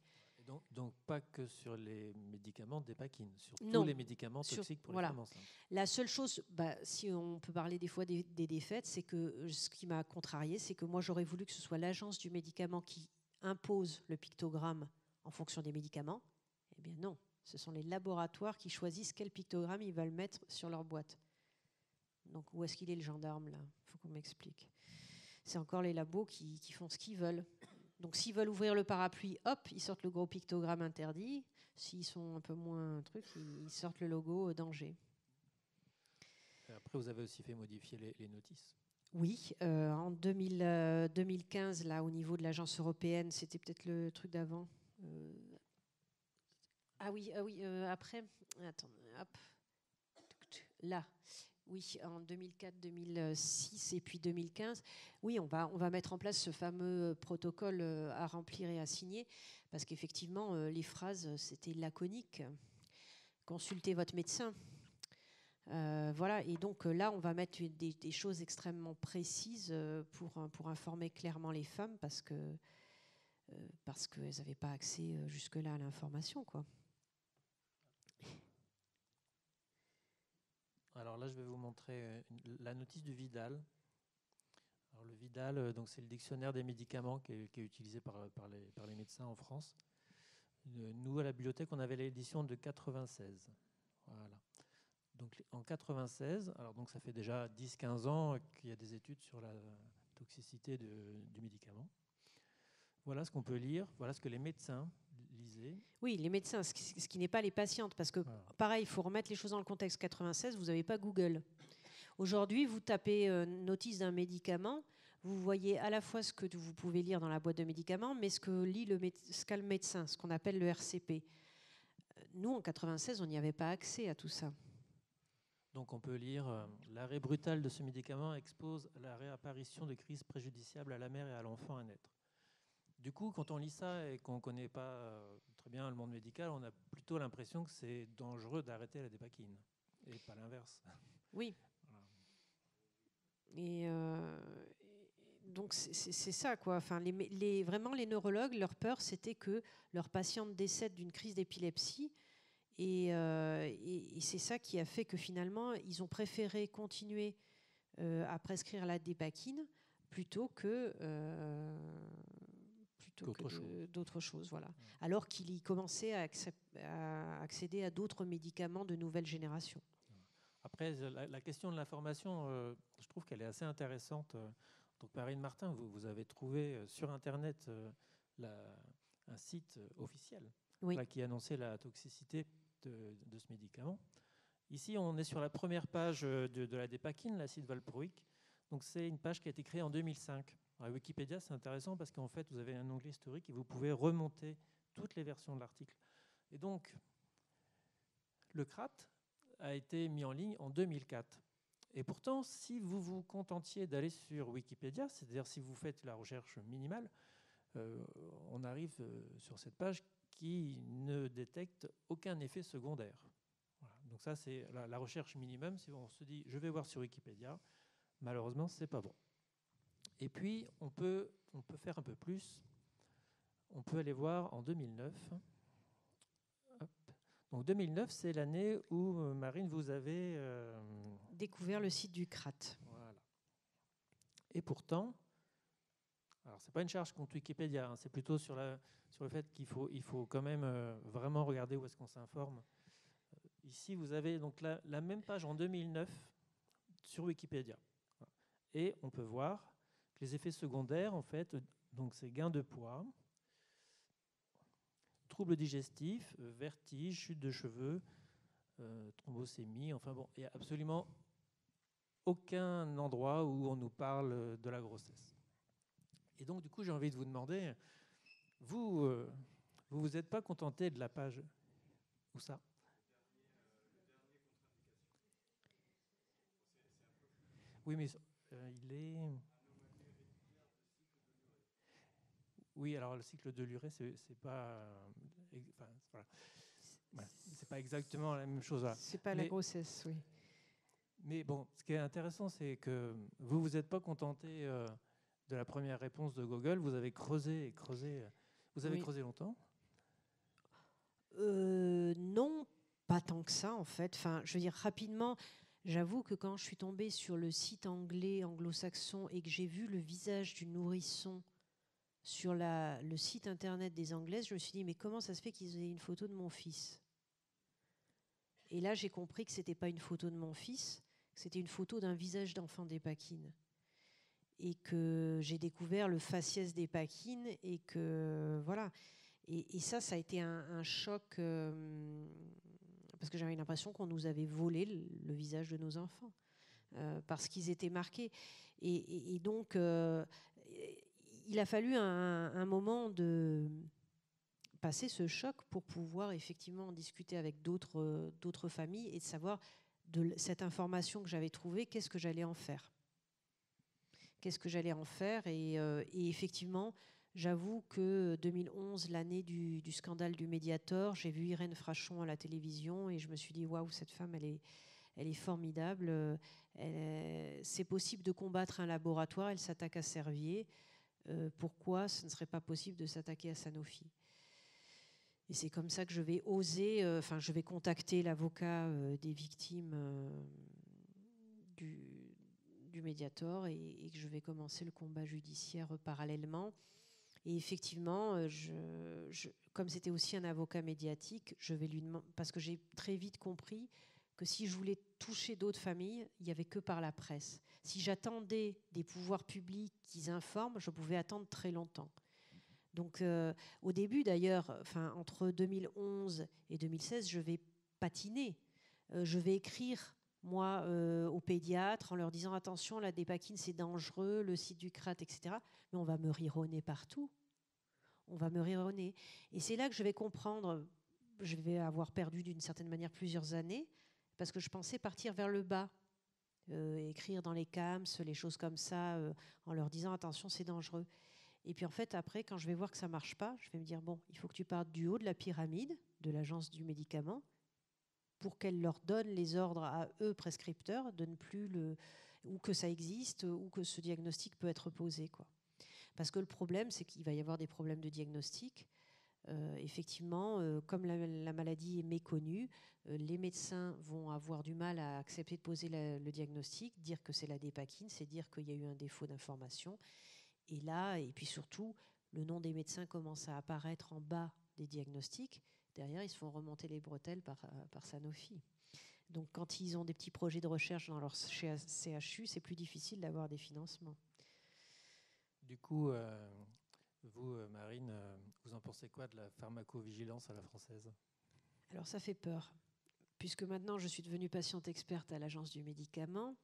donc, pas que sur les médicaments d'épakine, sur tous les médicaments toxiques pour les femmes enceintes. La seule chose, bah, si on peut parler des fois des, des défaites, c'est que euh, ce qui m'a contrarié, c'est que moi j'aurais voulu que ce soit l'agence du médicament qui impose le pictogramme en fonction des médicaments. Eh bien non, ce sont les laboratoires qui choisissent quel pictogramme ils veulent mettre sur leur boîte. Donc où est-ce qu'il est le gendarme là? Il faut qu'on m'explique. C'est encore les labos qui, font ce qu'ils veulent. Donc s'ils veulent ouvrir le parapluie, hop, ils sortent le gros pictogramme interdit. S'ils sont un peu moins truc, ils sortent le logo danger. Après, vous avez aussi fait modifier les, notices. Oui, en 2015, là, au niveau de l'agence européenne, c'était peut-être le truc d'avant. ah oui, ah oui après, attends, hop, là, oui, en 2004, 2006 et puis 2015. Oui, on va, on va mettre en place ce fameux protocole euh, à remplir et à signer, parce qu'effectivement, euh, les phrases, c'était laconique. Consultez votre médecin. Euh, voilà, et donc là, on va mettre des, choses extrêmement précises pour, pour informer clairement les femmes, parce que parce qu'elles n'avaient pas accès jusque-là à l'information, quoi. Alors là, je vais vous montrer euh, la notice du Vidal. Alors le Vidal, euh, donc c'est le dictionnaire des médicaments qui est, utilisé par, les, médecins en France. Euh, nous, à la bibliothèque, on avait l'édition de 96. Voilà. Donc en 96, alors donc ça fait déjà 10-15 ans qu'il y a des études sur la toxicité du médicament. Voilà ce qu'on peut lire, voilà ce que les médecins oui, les médecins, ce qui, n'est pas les patientes, parce que pareil, il faut remettre les choses dans le contexte 96, vous n'avez pas Google. Aujourd'hui, vous tapez euh, notice d'un médicament, vous voyez à la fois ce que vous pouvez lire dans la boîte de médicaments, mais ce que lit le, ce qu'a le médecin, ce qu'on appelle le RCP. Euh, nous, en 96, on n'y avait pas accès à tout ça. Donc on peut lire euh, l'arrêt brutal de ce médicament expose la réapparition de crises préjudiciables à la mère et à l'enfant à naître. Du coup, quand on lit ça et qu'on ne connaît pas euh, très bien le monde médical, on a plutôt l'impression que c'est dangereux d'arrêter la dépakine, et pas l'inverse. [laughs] Oui. Et euh, donc c'est ça, quoi. Enfin, les, vraiment, les neurologues, leur peur, c'était que leur patiente décède d'une crise d'épilepsie. Et, euh, et, c'est ça qui a fait que finalement, ils ont préféré continuer à prescrire la dépakine plutôt que d'autres choses. Voilà. Alors qu'il y commençait à, accéder à d'autres médicaments de nouvelle génération. Après, la, question de l'information, euh, je trouve qu'elle est assez intéressante. Donc, Marine Martin, vous, vous avez trouvé euh, sur Internet euh, un site officiel qui annonçait la toxicité de, ce médicament. Ici, on est sur la première page de, de la dépakine, l'acide valproïque. Donc, c'est une page qui a été créée en 2005. Wikipédia, c'est intéressant parce qu'en fait, vous avez un onglet historique et vous pouvez remonter toutes les versions de l'article. Et donc, le CRAT a été mis en ligne en 2004. Et pourtant, si vous vous contentiez d'aller sur Wikipédia, c'est-à-dire si vous faites la recherche minimale, euh, on arrive euh, sur cette page qui ne détecte aucun effet secondaire. Donc ça, c'est la, la, recherche minimum. Si on se dit, je vais voir sur Wikipédia, malheureusement, c'est pas bon. Et puis, on peut, on peut faire un peu plus. On peut aller voir en 2009. Donc 2009, c'est l'année où, euh, Marine, vous avez... Euh, Découvert le site du CRAT. Voilà. Et pourtant, alors c'est pas une charge contre Wikipédia, hein, c'est plutôt sur, la, sur le fait qu'il faut, il faut quand même euh, vraiment regarder où est-ce qu'on s'informe. Ici, vous avez donc la, la, même page en 2009 sur Wikipédia. Et on peut voir les effets secondaires, en fait, donc c'est gain de poids, troubles digestifs, euh, vertige, chute de cheveux, euh, thrombosémie, enfin bon, il n'y a absolument aucun endroit où on nous parle de la grossesse. Et donc, du coup, j'ai envie de vous demander, vous, euh, vous vous êtes pas contenté de la page Où ça? Oui, mais il est... Oui, alors le cycle de l'urée, c'est pas, enfin, c'est pas exactement la même chose. C'est pas la grossesse, oui. Mais bon, ce qui est intéressant, c'est que vous vous êtes pas contenté euh, de la première réponse de Google. Vous avez creusé et creusé. Vous avez creusé longtemps euh, Non, pas tant que ça en fait. Enfin, je veux dire rapidement. J'avoue que quand je suis tombée sur le site anglais anglo-saxon et que j'ai vu le visage du nourrisson sur le site internet des Anglaises, je me suis dit, mais comment ça se fait qu'ils aient une photo de mon fils? Et là, j'ai compris que ce n'était pas une photo de mon fils, que c'était une photo d'un visage d'enfant d'Épakine. Et que j'ai découvert le faciès d'Épakine, et que voilà. Et, ça, ça a été un, choc, euh, parce que j'avais l'impression qu'on nous avait volé le, visage de nos enfants. parce qu'ils étaient marqués. Et, donc, il a fallu un, moment de passer ce choc pour pouvoir effectivement discuter avec d'autres familles et de savoir de cette information que j'avais trouvée, qu'est-ce que j'allais en faire? Qu'est-ce que j'allais en faire? Et, effectivement, J'avoue que 2011, l'année du, scandale du Mediator, j'ai vu Irène Frachon à la télévision et je me suis dit waouh, cette femme, elle est, elle est formidable. C'est possible de combattre un laboratoire, elle s'attaque à Servier. Euh, pourquoi ce ne serait pas possible de s'attaquer à Sanofi? Et c'est comme ça que je vais oser, euh, enfin, je vais contacter l'avocat euh, des victimes du, du Mediator et, que je vais commencer le combat judiciaire parallèlement. Et effectivement, comme c'était aussi un avocat médiatique, je vais lui demander, parce que j'ai très vite compris que si je voulais toucher d'autres familles, il n'y avait que par la presse. Si j'attendais des pouvoirs publics qu'ils informent, je pouvais attendre très longtemps. Donc, euh, au début, d'ailleurs, entre 2011 et 2016, je vais patiner. Euh, je vais écrire, moi, aux pédiatres en leur disant attention, la dépakine, c'est dangereux, le site du CRAT, etc mais on va me rironner partout. On va me rironner. Et c'est là que je vais comprendre, je vais avoir perdu d'une certaine manière plusieurs années, parce que je pensais partir vers le bas, euh, écrire dans les CAMS, les choses comme ça, euh, en leur disant attention, c'est dangereux. Et puis en fait, après, quand je vais voir que ça marche pas, je vais me dire bon, il faut que tu partes du haut de la pyramide de l'agence du médicament pour qu'elle leur donne les ordres à eux prescripteurs de ne plus le ou que ça existe ou que ce diagnostic peut être posé quoi. Parce que le problème, c'est qu'il va y avoir des problèmes de diagnostic. Euh, effectivement, euh, comme la, maladie est méconnue, euh, les médecins vont avoir du mal à accepter de poser le diagnostic, dire que c'est la dépakine, c'est dire qu'il y a eu un défaut d'information. Et là, et puis surtout, le nom des médecins commence à apparaître en bas des diagnostics. Derrière, ils se font remonter les bretelles par, par Sanofi. Donc, quand ils ont des petits projets de recherche dans leur CHU, c'est plus difficile d'avoir des financements. Du coup, vous, euh, Marine, euh, vous en pensez quoi de la pharmacovigilance à la française? Alors ça fait peur, puisque maintenant je suis devenue patiente experte à l'agence du médicament.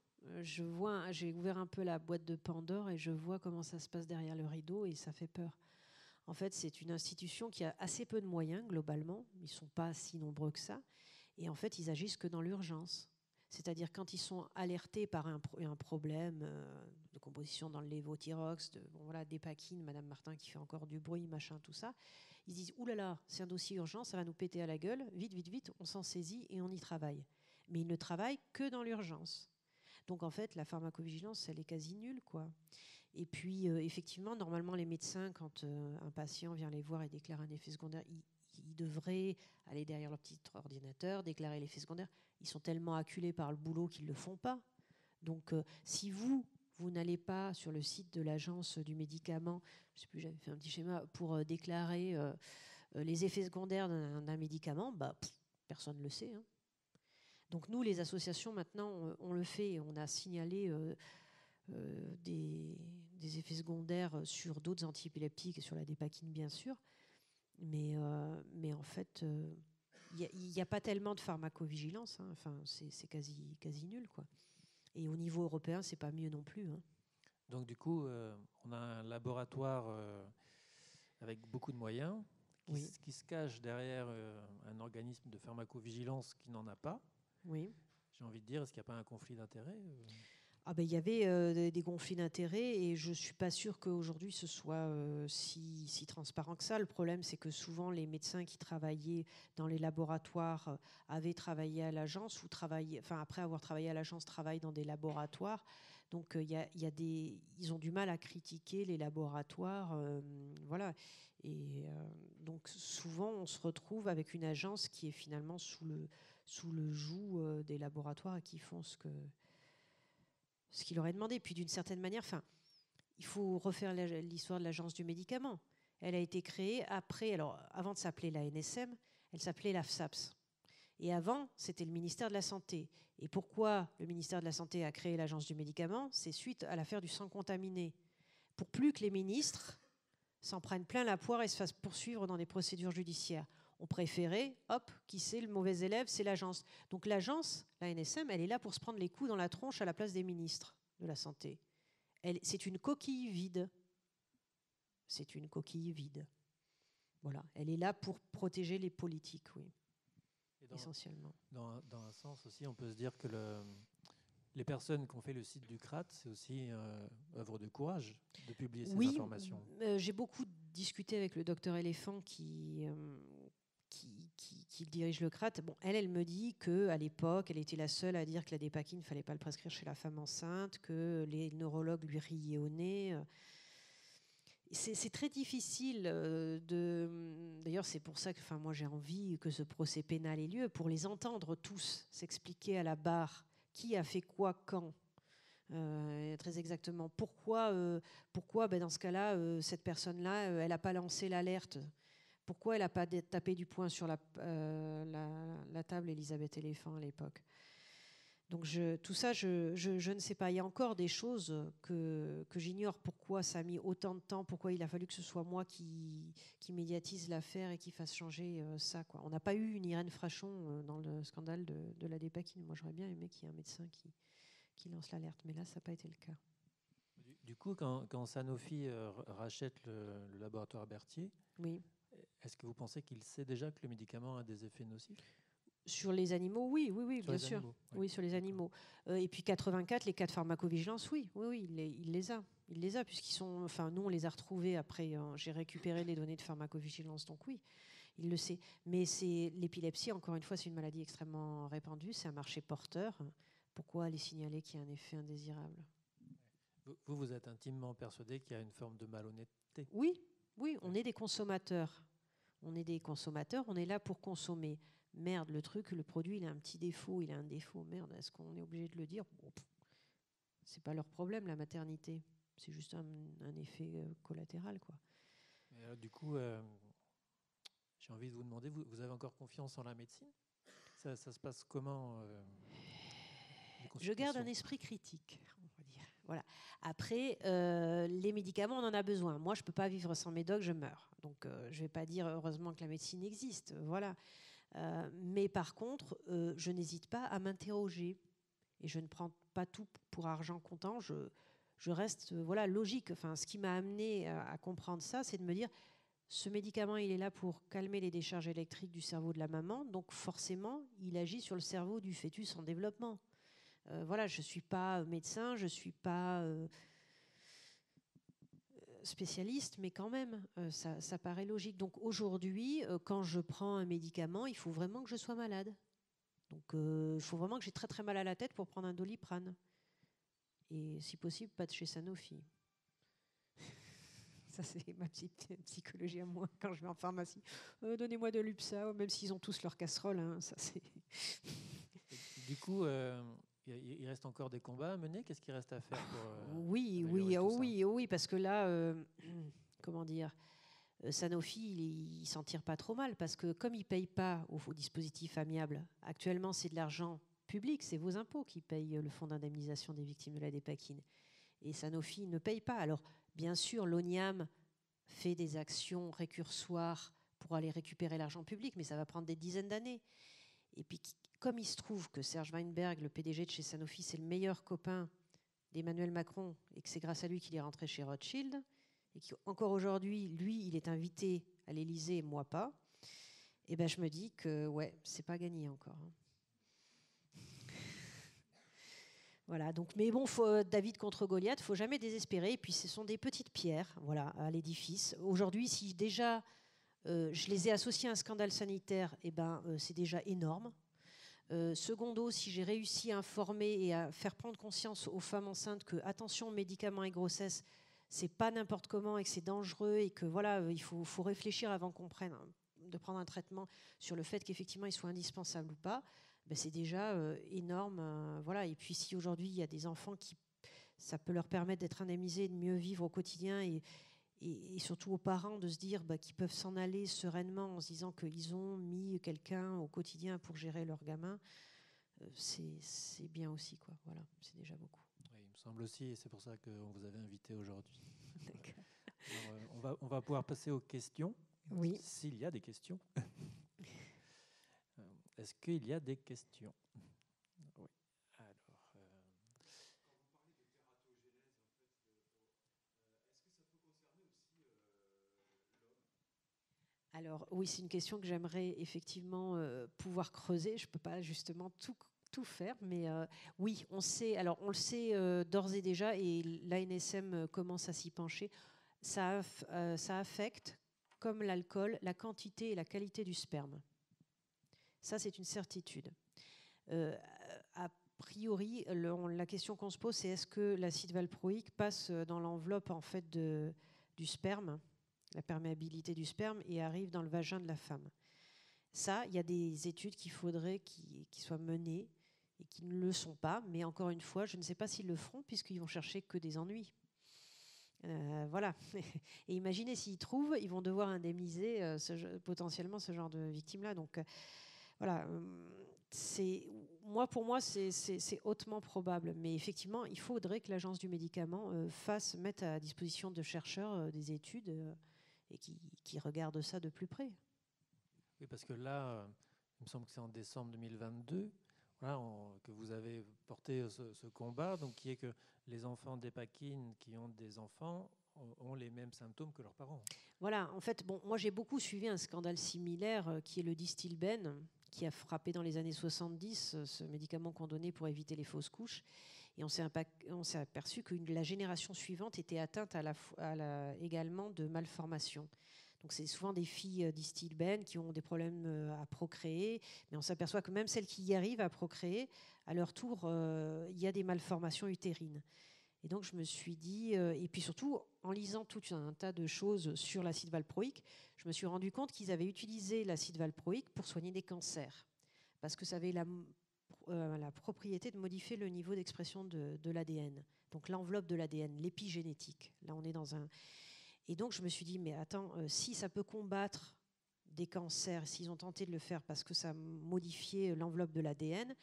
Je vois, j'ai ouvert un peu la boîte de Pandore et je vois comment ça se passe derrière le rideau et ça fait peur. En fait, c'est une institution qui a assez peu de moyens globalement. Ils ne sont pas si nombreux que ça. Et en fait, ils agissent que dans l'urgence. C'est-à-dire quand ils sont alertés par un, problème euh, de composition dans le lévothyrox, de, voilà, des paquines, Madame Martin qui fait encore du bruit, machin, tout ça, ils disent Ouh là là, c'est un dossier urgent, ça va nous péter à la gueule, vite, vite, vite, on s'en saisit et on y travaille. Mais ils ne travaillent que dans l'urgence. Donc en fait, la pharmacovigilance, elle est quasi nulle, quoi. Et puis, euh, effectivement, normalement, les médecins, quand euh, un patient vient les voir et déclare un effet secondaire, ils, ils devraient aller derrière leur petit ordinateur, déclarer l'effet secondaire ils sont tellement acculés par le boulot qu'ils ne le font pas. Donc, euh, si vous, vous n'allez pas sur le site de l'agence du médicament, je sais plus, j'avais fait un petit schéma pour euh, déclarer euh, les effets secondaires d'un médicament, bah, personne ne le sait. Hein. Donc, nous, les associations, maintenant, on, le fait. On a signalé des, effets secondaires sur d'autres antiepileptiques et sur la dépakine, bien sûr. Mais, mais en fait il n'y a, pas tellement de pharmacovigilance. Hein. Enfin, c'est quasi, quasi nul. Quoi. Et au niveau européen, c'est pas mieux non plus. Hein. Donc, du coup, euh, on a un laboratoire euh, avec beaucoup de moyens qui, se cache derrière euh, un organisme de pharmacovigilance qui n'en a pas. Oui. J'ai envie de dire, est-ce qu'il n'y a pas un conflit d'intérêts ah ben, il y avait euh, des conflits d'intérêts et je ne suis pas sûre qu'aujourd'hui ce soit euh, si, transparent que ça. Le problème, c'est que souvent les médecins qui travaillaient dans les laboratoires euh, avaient travaillé à l'agence ou travaillaient, enfin après avoir travaillé à l'agence, travaillent dans des laboratoires. Donc il y a des, ils ont du mal à critiquer les laboratoires, voilà. Et donc souvent on se retrouve avec une agence qui est finalement sous le sous le joug des laboratoires et qui font ce que ce qu'il aurait demandé. Puis d'une certaine manière, enfin, il faut refaire l'histoire de l'agence du médicament. Elle a été créée après, alors avant de s'appeler la NSM, elle s'appelait l'AFSAPS. Et avant, c'était le ministère de la Santé. Et pourquoi le ministère de la Santé a créé l'agence du médicament? C'est suite à l'affaire du sang contaminé. Pour plus que les ministres s'en prennent plein la poire et se fassent poursuivre dans des procédures judiciaires. On préférait, hop, qui c'est le mauvais élève C'est l'agence. Donc l'agence, la NSM, elle est là pour se prendre les coups dans la tronche à la place des ministres de la Santé. C'est une coquille vide. C'est une coquille vide. Voilà, elle est là pour protéger les politiques, oui, essentiellement. Dans, un sens aussi, on peut se dire que le, les personnes qui ont fait le site du CRAT, c'est aussi euh, œuvre de courage de publier ces oui, informations. Euh, j'ai beaucoup discuté avec le docteur Éléphant qui, euh, qui, dirige le CRAT. Bon, elle, elle me dit que l'époque, elle était la seule à dire que la dépakine ne fallait pas le prescrire chez la femme enceinte, que les neurologues lui riaient au nez c'est très difficile euh, de. D'ailleurs, c'est pour ça que enfin, moi j'ai envie que ce procès pénal ait lieu, pour les entendre tous s'expliquer à la barre qui a fait quoi quand. Euh, très exactement. Pourquoi, euh, pourquoi ben dans ce cas-là, cette personne-là, elle n'a pas lancé l'alerte Pourquoi elle n'a pas tapé du poing sur la, la, la table Elisabeth Éléphant à l'époque donc je, tout ça, je, je, ne sais pas. Il y a encore des choses que, que j'ignore. Pourquoi ça a mis autant de temps? Pourquoi il a fallu que ce soit moi qui, qui médiatise l'affaire et qui fasse changer euh, ça quoi? On n'a pas eu une Irène Frachon euh, dans le scandale de, de la dépakine. Moi, j'aurais bien aimé qu'il y ait un médecin qui, qui lance l'alerte. Mais là, ça n'a pas été le cas. Du, coup, quand, quand Sanofi euh, rachète le, le, laboratoire Berthier, oui. Est-ce que vous pensez qu'il sait déjà que le médicament a des effets nocifs? Sur les animaux, oui, oui, oui, bien sûr. Oui, sur les animaux. Euh, et puis 84, les cas de pharmacovigilance, oui, oui, oui, il les, il les a. Il les a, puisqu'ils sont. Enfin, nous, on les a retrouvés après. Hein, j'ai récupéré les données de pharmacovigilance, donc oui, il le sait. Mais c'est l'épilepsie, encore une fois, c'est une maladie extrêmement répandue, c'est un marché porteur. Pourquoi aller signaler qu'il y a un effet indésirable? Vous, vous êtes intimement persuadé qu'il y a une forme de malhonnêteté? Oui, oui, on est des consommateurs. On est des consommateurs, on est là pour consommer merde, le truc, le produit, il a un petit défaut, il a un défaut, merde, est-ce qu'on est obligé de le dire? C'est pas leur problème, la maternité. C'est juste un, effet euh, collatéral, quoi. Euh, du coup, euh, j'ai envie de vous demander, vous, avez encore confiance en la médecine? Ça, se passe comment Je garde un esprit critique. Voilà. Après, les médicaments, on en a besoin. Moi, je ne peux pas vivre sans médoc, je meurs. Donc, je ne vais pas dire heureusement que la médecine existe. Voilà. Euh, mais par contre, euh, je n'hésite pas à m'interroger et je ne prends pas tout pour argent comptant. Je, reste euh, voilà logique. Enfin, ce qui m'a amené à, comprendre ça, c'est de me dire ce médicament, il est là pour calmer les décharges électriques du cerveau de la maman, donc forcément, il agit sur le cerveau du fœtus en développement. Voilà, je suis pas médecin, je suis pas spécialiste, mais quand même, euh, ça, paraît logique. Donc aujourd'hui, euh, quand je prends un médicament, il faut vraiment que je sois malade. Donc euh, il faut vraiment que j'ai très très mal à la tête pour prendre un doliprane. Et si possible, pas de chez Sanofi. [laughs] Ça, c'est ma petite psychologie à moi quand je vais en pharmacie. Donnez-moi de l'UPSA, même s'ils ont tous leur casserole. Hein, ça, du coup, il reste encore des combats à mener. Qu'est-ce qu'il reste à faire pour, euh, [laughs] Oui, oui, oh oui, oh oui, parce que là, euh, [clears throat] comment dire, euh, Sanofi, il, s'en tire pas trop mal parce que comme il paye pas au, au dispositif amiable, actuellement c'est de l'argent public, c'est vos impôts qui payent le fonds d'indemnisation des victimes de la dépakine. Et Sanofi ne paye pas. Alors, bien sûr, l'ONIAM fait des actions récursoires pour aller récupérer l'argent public, mais ça va prendre des dizaines d'années. Et puis, comme il se trouve que Serge Weinberg, le PDG de chez Sanofi, c'est le meilleur copain d'Emmanuel Macron et que c'est grâce à lui qu'il est rentré chez Rothschild, et qu'encore aujourd'hui, lui, il est invité à l'Élysée, moi pas, et eh ben je me dis que ouais, c'est pas gagné encore. Hein. [laughs] Voilà, donc, mais bon, faut, David contre Goliath, faut jamais désespérer. Et puis, ce sont des petites pierres, voilà, à l'édifice. Aujourd'hui, si déjà euh, je les ai associés à un scandale sanitaire, et eh ben, euh, c'est déjà énorme. Euh, secondo, si j'ai réussi à informer et à faire prendre conscience aux femmes enceintes que attention médicaments et grossesse, c'est pas n'importe comment et que c'est dangereux et que voilà, il faut, réfléchir avant qu'on prenne de prendre un traitement sur le fait qu'effectivement il soit indispensable ou pas, ben c'est déjà énorme. voilà. Et puis si aujourd'hui il y a des enfants qui ça peut leur permettre d'être indemnisés, de mieux vivre au quotidien et, et, surtout aux parents de se dire bah, qu'ils peuvent s'en aller sereinement en se disant qu'ils ont mis quelqu'un au quotidien pour gérer leur gamin, euh, c'est bien aussi. Quoi. Voilà, c'est déjà beaucoup. Oui, il me semble aussi, et c'est pour ça qu'on vous avait invité aujourd'hui. [laughs] euh, on, va, on va pouvoir passer aux questions, oui. s'il y a des questions. [laughs] Est-ce qu'il y a des questions Oui. Alors, euh, Alors oui, c'est une question que j'aimerais effectivement euh, pouvoir creuser. Je ne peux pas justement tout, faire, mais euh, oui, on sait. Alors on le sait euh, d'ores et déjà, et l'ANSM commence à s'y pencher. Ça, affecte, comme l'alcool, la quantité et la qualité du sperme. Ça, c'est une certitude. a priori, la question qu'on se pose, c'est est-ce que l'acide valproïque passe dans l'enveloppe en fait du sperme? La perméabilité du sperme, et arrive dans le vagin de la femme. Ça, il y a des études qu'il faudrait qui, soient menées et qui ne le sont pas. Mais encore une fois, je ne sais pas s'ils le feront puisqu'ils vont chercher que des ennuis. Euh, voilà. [laughs] Et imaginez s'ils trouvent, ils vont devoir indemniser euh, potentiellement ce genre de victimes-là. Donc euh, voilà, c'est moi pour moi c'est hautement probable. Mais effectivement, il faudrait que l'agence du médicament fasse mettre à disposition de chercheurs des études et qui, qui regardent ça de plus près. Oui, parce que là, euh, il me semble que c'est en décembre 2022 voilà, que vous avez porté ce, combat, donc qui est que les enfants d'Epakine qui ont des enfants ont les mêmes symptômes que leurs parents. Voilà, en fait, bon, moi j'ai beaucoup suivi un scandale similaire euh, qui est le distilben, qui a frappé dans les années 70 euh, ce médicament qu'on donnait pour éviter les fausses couches. Et on s'est aperçu que la génération suivante était atteinte également de malformations. Donc c'est souvent des filles euh, d'Istilben qui ont des problèmes euh, à procréer, mais on s'aperçoit que même celles qui y arrivent à procréer, à leur tour, euh, il y a des malformations utérines. Et donc je me suis dit, et puis surtout en lisant tout un tas de choses sur l'acide valproïque, je me suis rendu compte qu'ils avaient utilisé l'acide valproïque pour soigner des cancers, parce que ça avait la euh, la propriété de modifier le niveau d'expression de, l'ADN. Donc l'enveloppe de l'ADN, l'épigénétique. Là, on est dans un. Et donc, je me suis dit, mais attends, euh, si ça peut combattre des cancers, s'ils ont tenté de le faire parce que ça modifiait l'enveloppe de l'ADN,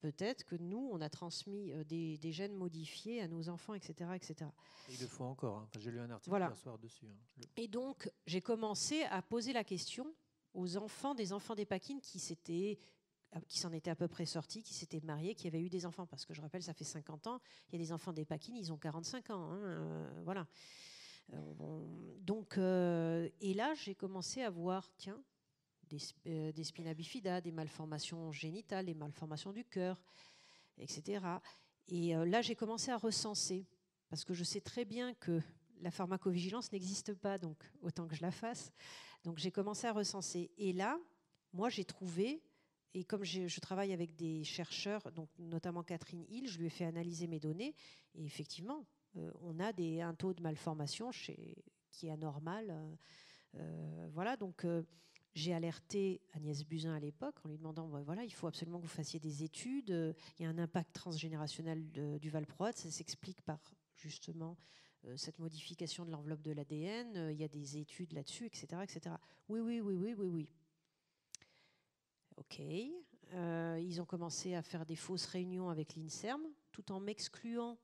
peut-être que nous, on a transmis euh, des, gènes modifiés à nos enfants, etc. etc. il le faut encore. Hein. J'ai lu un article hier soir dessus. Hein. Et donc, j'ai commencé à poser la question aux enfants des enfants des Paquines qui s'étaient qui s'en était à peu près sortis, qui s'étaient mariés, qui avaient eu des enfants. Parce que je rappelle, ça fait 50 ans. Il y a des enfants des Paquines, ils ont 45 ans. Hein, euh, voilà. Euh, donc, euh, et là, j'ai commencé à voir, tiens, des, des spina bifida, des malformations génitales, des malformations du cœur, etc. Et là, j'ai commencé à recenser. Parce que je sais très bien que la pharmacovigilance n'existe pas, donc autant que je la fasse. Donc j'ai commencé à recenser. Et là, moi, j'ai trouvé et comme je, travaille avec des chercheurs, donc notamment Catherine Hill, je lui ai fait analyser mes données. Et effectivement, euh, on a un taux de malformation qui est anormal. Euh, euh, voilà, donc j'ai alerté Agnès Buzyn à l'époque en lui demandant voilà, il faut absolument que vous fassiez des études. Il y a un impact transgénérationnel du valproate. Ça s'explique par justement cette modification de l'enveloppe de l'ADN. Il y a des études là-dessus, etc., etc. Oui, oui, oui, oui, oui, oui. Ok. Euh, ils ont commencé à faire des fausses réunions avec l'INSERM, tout en m'excluant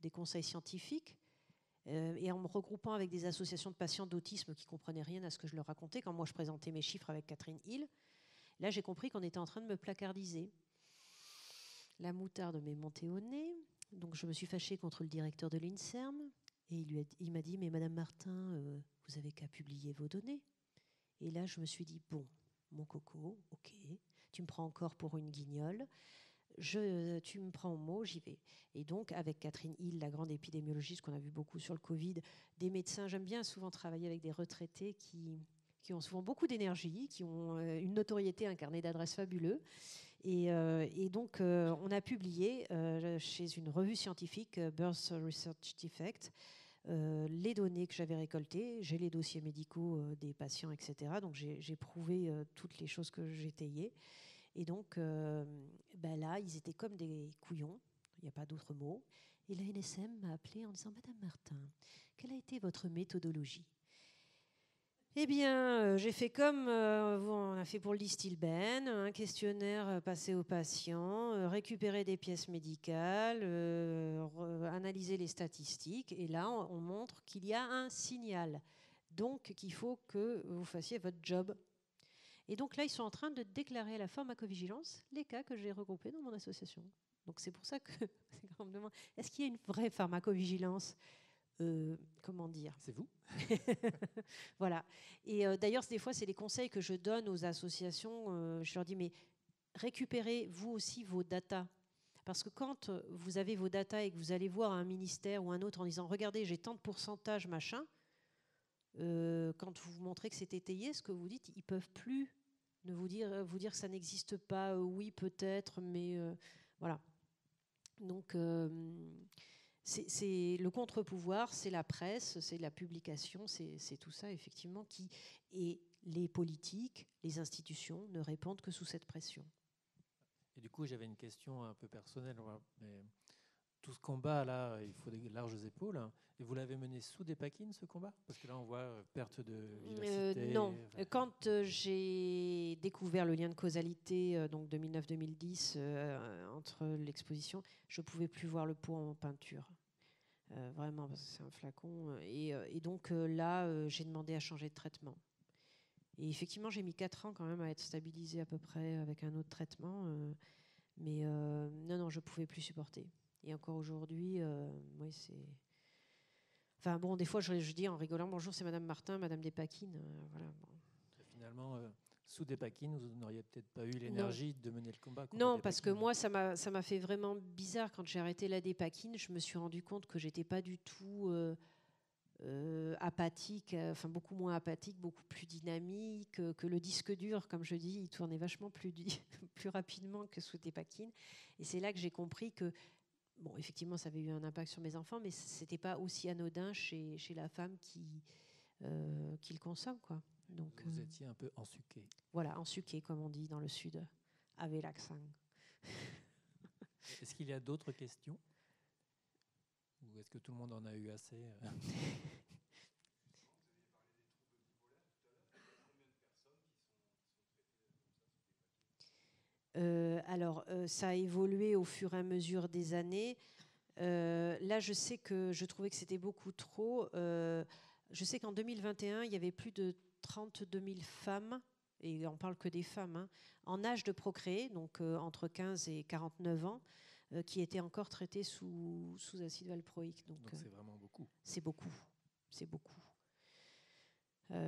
des conseils scientifiques euh, et en me regroupant avec des associations de patients d'autisme qui comprenaient rien à ce que je leur racontais quand moi je présentais mes chiffres avec Catherine Hill. Là, j'ai compris qu'on était en train de me placardiser. La moutarde m'est montée au nez, donc je me suis fâchée contre le directeur de l'INSERM et il, il m'a dit Mais Madame Martin, euh, vous avez qu'à publier vos données. Et là, je me suis dit Bon, mon coco, ok, tu me prends encore pour une guignole, je, tu me prends au mot, j'y vais. Et donc, avec Catherine Hill, la grande épidémiologiste qu'on a vu beaucoup sur le Covid, des médecins, j'aime bien souvent travailler avec des retraités qui, qui ont souvent beaucoup d'énergie, qui ont euh, une notoriété, un carnet d'adresses fabuleux. Et, euh, donc, euh, on a publié chez une revue scientifique, Birth Research Defect, les données que j'avais récoltées, j'ai les dossiers médicaux euh, des patients, etc. Donc j'ai prouvé euh, toutes les choses que j'étayais. Et donc ben là, ils étaient comme des couillons, il n'y a pas d'autre mot. Et la NSM m'a appelé en disant Madame Martin, quelle a été votre méthodologie? Eh bien, euh, j'ai fait comme euh, on a fait pour le Distilben, un questionnaire euh, passé aux patients, récupérer des pièces médicales, analyser les statistiques, et là, on, montre qu'il y a un signal. Donc, qu'il faut que vous fassiez votre job. Et donc là, ils sont en train de déclarer à la pharmacovigilance les cas que j'ai regroupés dans mon association. Donc c'est pour ça que [laughs] quand me demande est-ce qu'il y a une vraie pharmacovigilance? Euh, comment dire? C'est vous? [laughs] voilà. Et euh, d'ailleurs, des fois, c'est les conseils que je donne aux associations. Euh, je leur dis, mais récupérez vous aussi vos datas. Parce que quand vous avez vos datas et que vous allez voir un ministère ou un autre en disant, regardez, j'ai tant de pourcentage, machin, quand vous montrez que c'est étayé, ce que vous dites, ils peuvent plus ne vous dire, vous dire que ça n'existe pas. oui, peut-être, mais voilà. Donc c'est le contre-pouvoir, c'est la presse, c'est la publication, c'est tout ça effectivement qui et les politiques, les institutions ne répondent que sous cette pression. Et du coup, j'avais une question un peu personnelle. Tout ce combat là, il faut des larges épaules. Et vous l'avez mené sous des paquines ce combat? Parce que là, on voit euh, perte de euh, non, quand euh, j'ai découvert le lien de causalité, donc 2009-2010, entre l'exposition, je pouvais plus voir le pot en peinture. vraiment, parce que c'est un flacon. Et, et donc là, j'ai demandé à changer de traitement. Et effectivement, j'ai mis 4 ans quand même à être stabilisé à peu près avec un autre traitement. mais non, non, je pouvais plus supporter. Et encore aujourd'hui, oui, c'est Enfin bon, des fois, je, dis en rigolant, bonjour, c'est Madame Martin, Madame Despaquines. Euh, voilà, Finalement, euh, sous Despaquines, vous n'auriez peut-être pas eu l'énergie de mener le combat. Non, parce que moi, ça m'a, fait vraiment bizarre quand j'ai arrêté la Despaquines. Je me suis rendu compte que j'étais pas du tout euh, apathique, enfin beaucoup moins apathique, beaucoup plus dynamique, que le disque dur, comme je dis, il tournait vachement plus, [laughs] plus rapidement que sous Despaquines. Et c'est là que j'ai compris que bon, effectivement, ça avait eu un impact sur mes enfants, mais c'était pas aussi anodin chez, chez la femme qui, euh, qui le consomme, quoi. Donc, vous euh, étiez un peu ensuqué. Voilà, ensuqué, comme on dit dans le sud, avec l'accent. Est-ce qu'il y a d'autres questions? Ou est-ce que tout le monde en a eu assez? [laughs] euh alors, euh, ça a évolué au fur et à mesure des années. Euh, là, je sais que je trouvais que c'était beaucoup trop. je sais qu'en 2021, il y avait plus de 32 000 femmes, et on parle que des femmes, hein, en âge de procréer, donc entre 15 et 49 ans, qui étaient encore traitées sous, sous acide valproïque. Donc c'est vraiment beaucoup. C'est beaucoup. C'est beaucoup.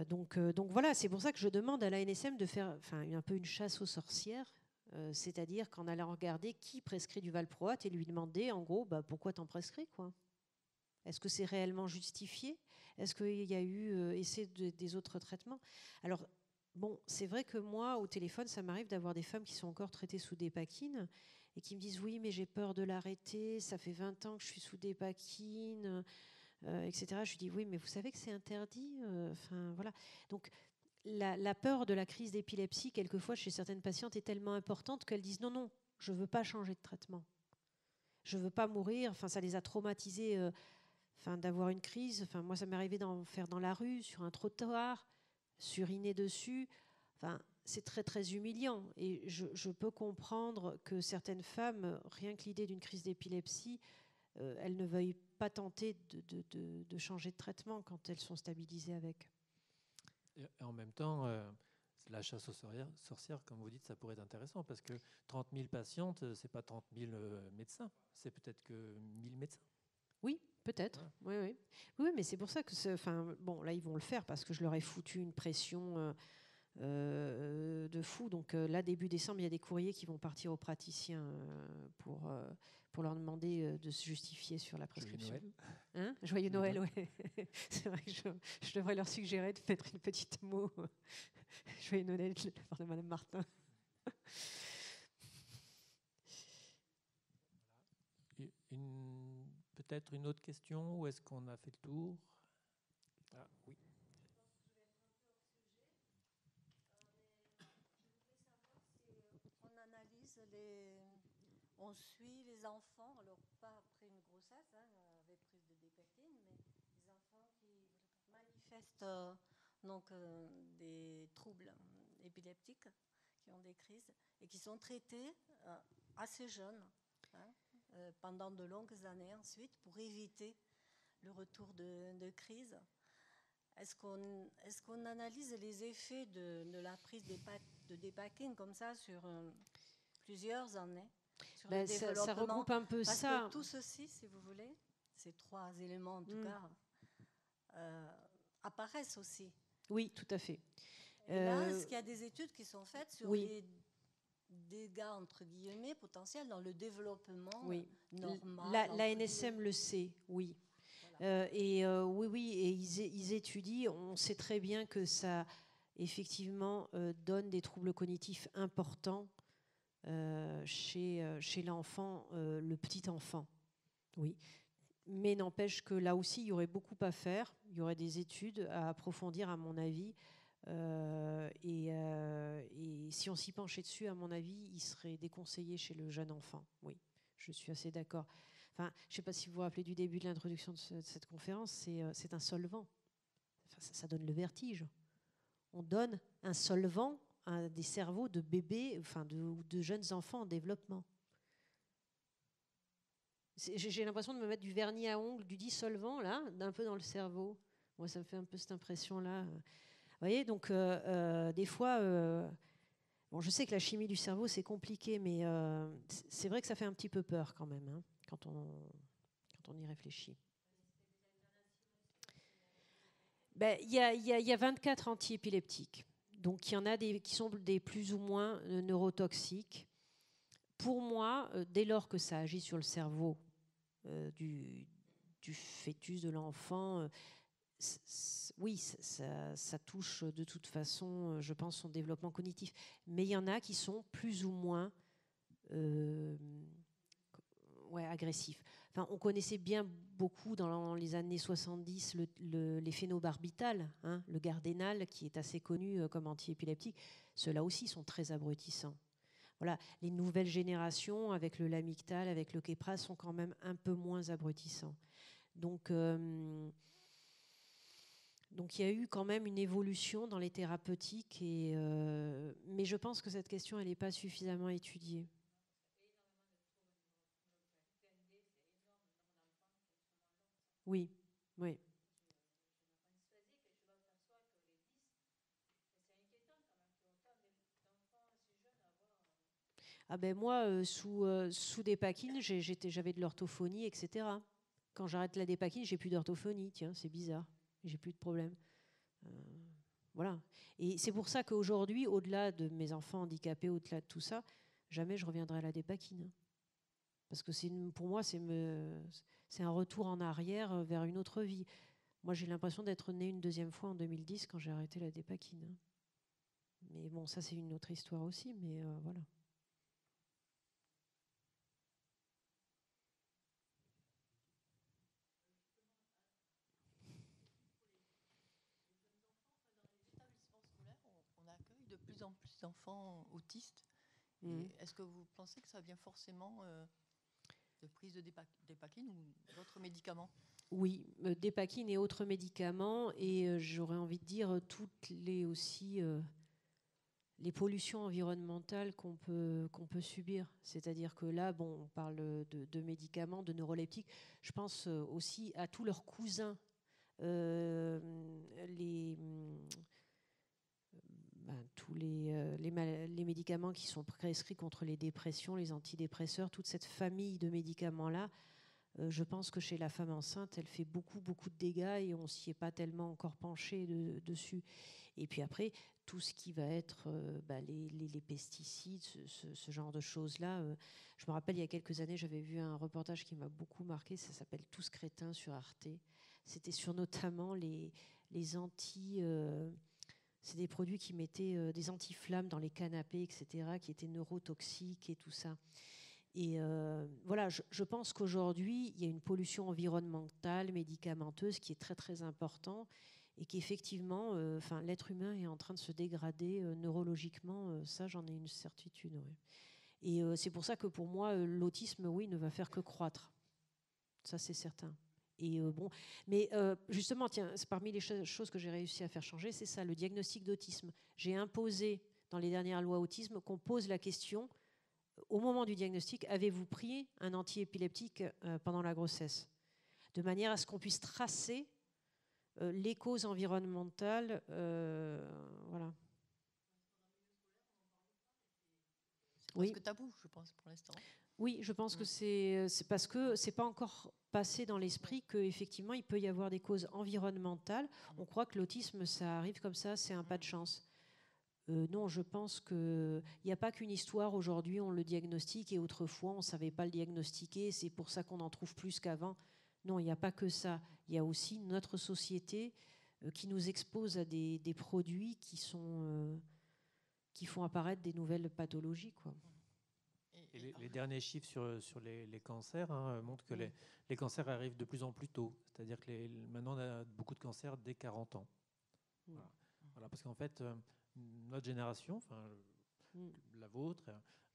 donc, donc voilà, c'est pour ça que je demande à l'ANSM de faire un peu une chasse aux sorcières euh, c'est-à-dire qu'en allant regarder qui prescrit du valproate et lui demander, en gros, bah, pourquoi t'en prescris quoi Est-ce que c'est réellement justifié? Est-ce qu'il y a eu euh, essai des autres traitements? Alors, bon, c'est vrai que moi, au téléphone, ça m'arrive d'avoir des femmes qui sont encore traitées sous des paquines et qui me disent oui, mais j'ai peur de l'arrêter, ça fait 20 ans que je suis sous des paquines, euh, etc. Je lui dis oui, mais vous savez que c'est interdit. Enfin, voilà. Donc, la, peur de la crise d'épilepsie, quelquefois, chez certaines patientes, est tellement importante qu'elles disent non, non, je ne veux pas changer de traitement. Je ne veux pas mourir. Enfin, ça les a traumatisées euh, d'avoir une crise. Enfin, moi, ça m'est arrivé d'en faire dans la rue, sur un trottoir, suriner dessus. Enfin, c'est très, très humiliant. Et je, peux comprendre que certaines femmes, rien que l'idée d'une crise d'épilepsie, euh, elles ne veuillent pas tenter de changer de traitement quand elles sont stabilisées avec. Et en même temps, euh, la chasse aux sorcières, comme vous dites, ça pourrait être intéressant parce que 30 000 patientes, euh, c'est pas 30 000 euh, médecins, c'est peut-être que 1000 médecins. Oui, peut-être. Oui, oui. oui, mais c'est pour ça que, enfin, bon, là ils vont le faire parce que je leur ai foutu une pression. de fou. Donc là, début décembre, il y a des courriers qui vont partir aux praticiens pour, pour leur demander euh, de se justifier sur la prescription. Joyeux Noël. Hein? Joyeux Noël, oui. [laughs] C'est vrai que je, devrais leur suggérer de mettre une petite mot. [laughs] Joyeux Noël de la part de Madame Martin. [laughs] Peut-être une autre question ou est-ce qu'on a fait le tour? Ah, Oui. On analyse les on suit les enfants, alors pas après une grossesse, hein, avec prise de dépétine, mais les enfants qui euh, donc, euh, des troubles épileptiques, qui ont des crises, et qui sont traités euh, assez jeunes, hein, pendant de longues années ensuite, pour éviter le retour de, de crise. est-ce qu'on est qu'on analyse les effets de, de la prise de dépacking comme ça sur euh, plusieurs années ben, ça, regroupe un peu Parce ça. Que tout ceci, si vous voulez, ces trois éléments en tout mm. cas, euh, apparaissent aussi. Oui, tout à fait. Et là, euh, est-ce qu'il y a des études qui sont faites sur les dégâts entre guillemets potentiels dans le développement oui. normal La, la NSM le sait, oui. Euh, et euh, oui, oui, et ils, étudient. On sait très bien que ça, effectivement, euh, donne des troubles cognitifs importants chez, chez l'enfant, le petit enfant. Oui. Mais n'empêche que là aussi, il y aurait beaucoup à faire. Il y aurait des études à approfondir, à mon avis. et, et, si on s'y penchait dessus, à mon avis, il serait déconseillé chez le jeune enfant. Oui, je suis assez d'accord je ne sais pas si vous vous rappelez du début de l'introduction de, cette conférence, c'est euh, un solvant. ça, donne le vertige. On donne un solvant à des cerveaux de bébés, enfin de, de jeunes enfants en développement. J'ai l'impression de me mettre du vernis à ongles, du dissolvant, là, d'un peu dans le cerveau. Moi, ça me fait un peu cette impression-là. Vous voyez, donc, euh, euh, des fois, bon, je sais que la chimie du cerveau, c'est compliqué, mais c'est vrai que ça fait un petit peu peur quand même. Hein quand on, quand on y réfléchit. Ben, il y, a, y, a 24 antiépileptiques. Donc il y en a des qui sont des plus ou moins euh, neurotoxiques. Pour moi, euh, dès lors que ça agit sur le cerveau euh, du, du, fœtus, de l'enfant, oui, ça, touche de toute façon, je pense, son développement cognitif. Mais il y en a qui sont plus ou moins ouais, agressif. Enfin, on connaissait bien beaucoup dans les années 70 le, les phénobarbitales, hein, le gardénal qui est assez connu euh, comme antiépileptique. Ceux-là aussi sont très abrutissants. Voilà, les nouvelles générations avec le lamictal, avec le Kepra sont quand même un peu moins abrutissants. Donc, euh, donc il y a eu quand même une évolution dans les thérapeutiques, et, euh, mais je pense que cette question n'est pas suffisamment étudiée. Oui, oui. Ah ben moi, euh, sous, euh, sous des paquines, j'avais de l'orthophonie, etc. Quand j'arrête la dépakine, j'ai plus d'orthophonie. Tiens, c'est bizarre. J'ai plus de problème. Euh, voilà. Et c'est pour ça qu'aujourd'hui, au-delà de mes enfants handicapés, au-delà de tout ça, jamais je reviendrai à la dépakine. Parce que pour moi, c'est un retour en arrière vers une autre vie. Moi, j'ai l'impression d'être née une deuxième fois en 2010 quand j'ai arrêté la dépakine. Mais bon, ça, c'est une autre histoire aussi, mais voilà. On accueille de d'enfants autistes. Mmh. Est-ce que vous pensez que ça vient forcément euh, de prise de dépakine ou d'autres médicaments? Oui, euh, dépakine et autres médicaments. Et euh, j'aurais envie de dire toutes les aussi euh, les pollutions environnementales qu'on peut, qu'on peut subir. C'est-à-dire que là, bon, on parle de, médicaments, de neuroleptiques. Je pense aussi à tous leurs cousins, les ben, tous les, euh, les, médicaments qui sont prescrits contre les dépressions, les antidépresseurs, toute cette famille de médicaments-là, euh, je pense que chez la femme enceinte, elle fait beaucoup, beaucoup de dégâts et on s'y est pas tellement encore penché dessus. Et puis après, tout ce qui va être euh, ben, les, les, pesticides, ce, genre de choses-là. je me rappelle, il y a quelques années, j'avais vu un reportage qui m'a beaucoup marqué, ça s'appelle Tous crétins sur Arte. C'était sur notamment les, les anti... C'est des produits qui mettaient euh, des antiflammes dans les canapés, etc., qui étaient neurotoxiques et tout ça. Et euh, voilà, je, pense qu'aujourd'hui, il y a une pollution environnementale, médicamenteuse qui est très très importante et qu'effectivement, euh, l'être humain est en train de se dégrader neurologiquement. ça, j'en ai une certitude. Et c'est pour ça que pour moi, l'autisme, oui, ne va faire que croître. Ça, c'est certain. Et euh, bon, mais euh, justement, tiens, parmi les choses que j'ai réussi à faire changer, c'est ça, le diagnostic d'autisme. J'ai imposé dans les dernières lois autisme qu'on pose la question au moment du diagnostic, avez-vous pris un antiépileptique euh, pendant la grossesse? De manière à ce qu'on puisse tracer les causes environnementales, voilà. Oui. que tabou, je pense, pour l'instant. Oui, je pense que mm. c'est parce que c'est pas encore passé dans l'esprit qu'effectivement il peut y avoir des causes environnementales. On croit que l'autisme, ça arrive comme ça, c'est un pas de chance. Euh, non, je pense qu'il n'y a pas qu'une histoire. Aujourd'hui, on le diagnostique et autrefois, on ne savait pas le diagnostiquer. C'est pour ça qu'on en trouve plus qu'avant. Non, il n'y a pas que ça. Il y a aussi notre société euh, qui nous expose à des, produits qui, sont, euh, qui font apparaître des nouvelles pathologies. Quoi les, derniers chiffres sur, sur les, cancers hein, montrent que les, les, cancers arrivent de plus en plus tôt. C'est-à-dire que maintenant, on a beaucoup de cancers dès 40 ans. Voilà. parce qu'en fait, euh, notre génération, enfin, la vôtre,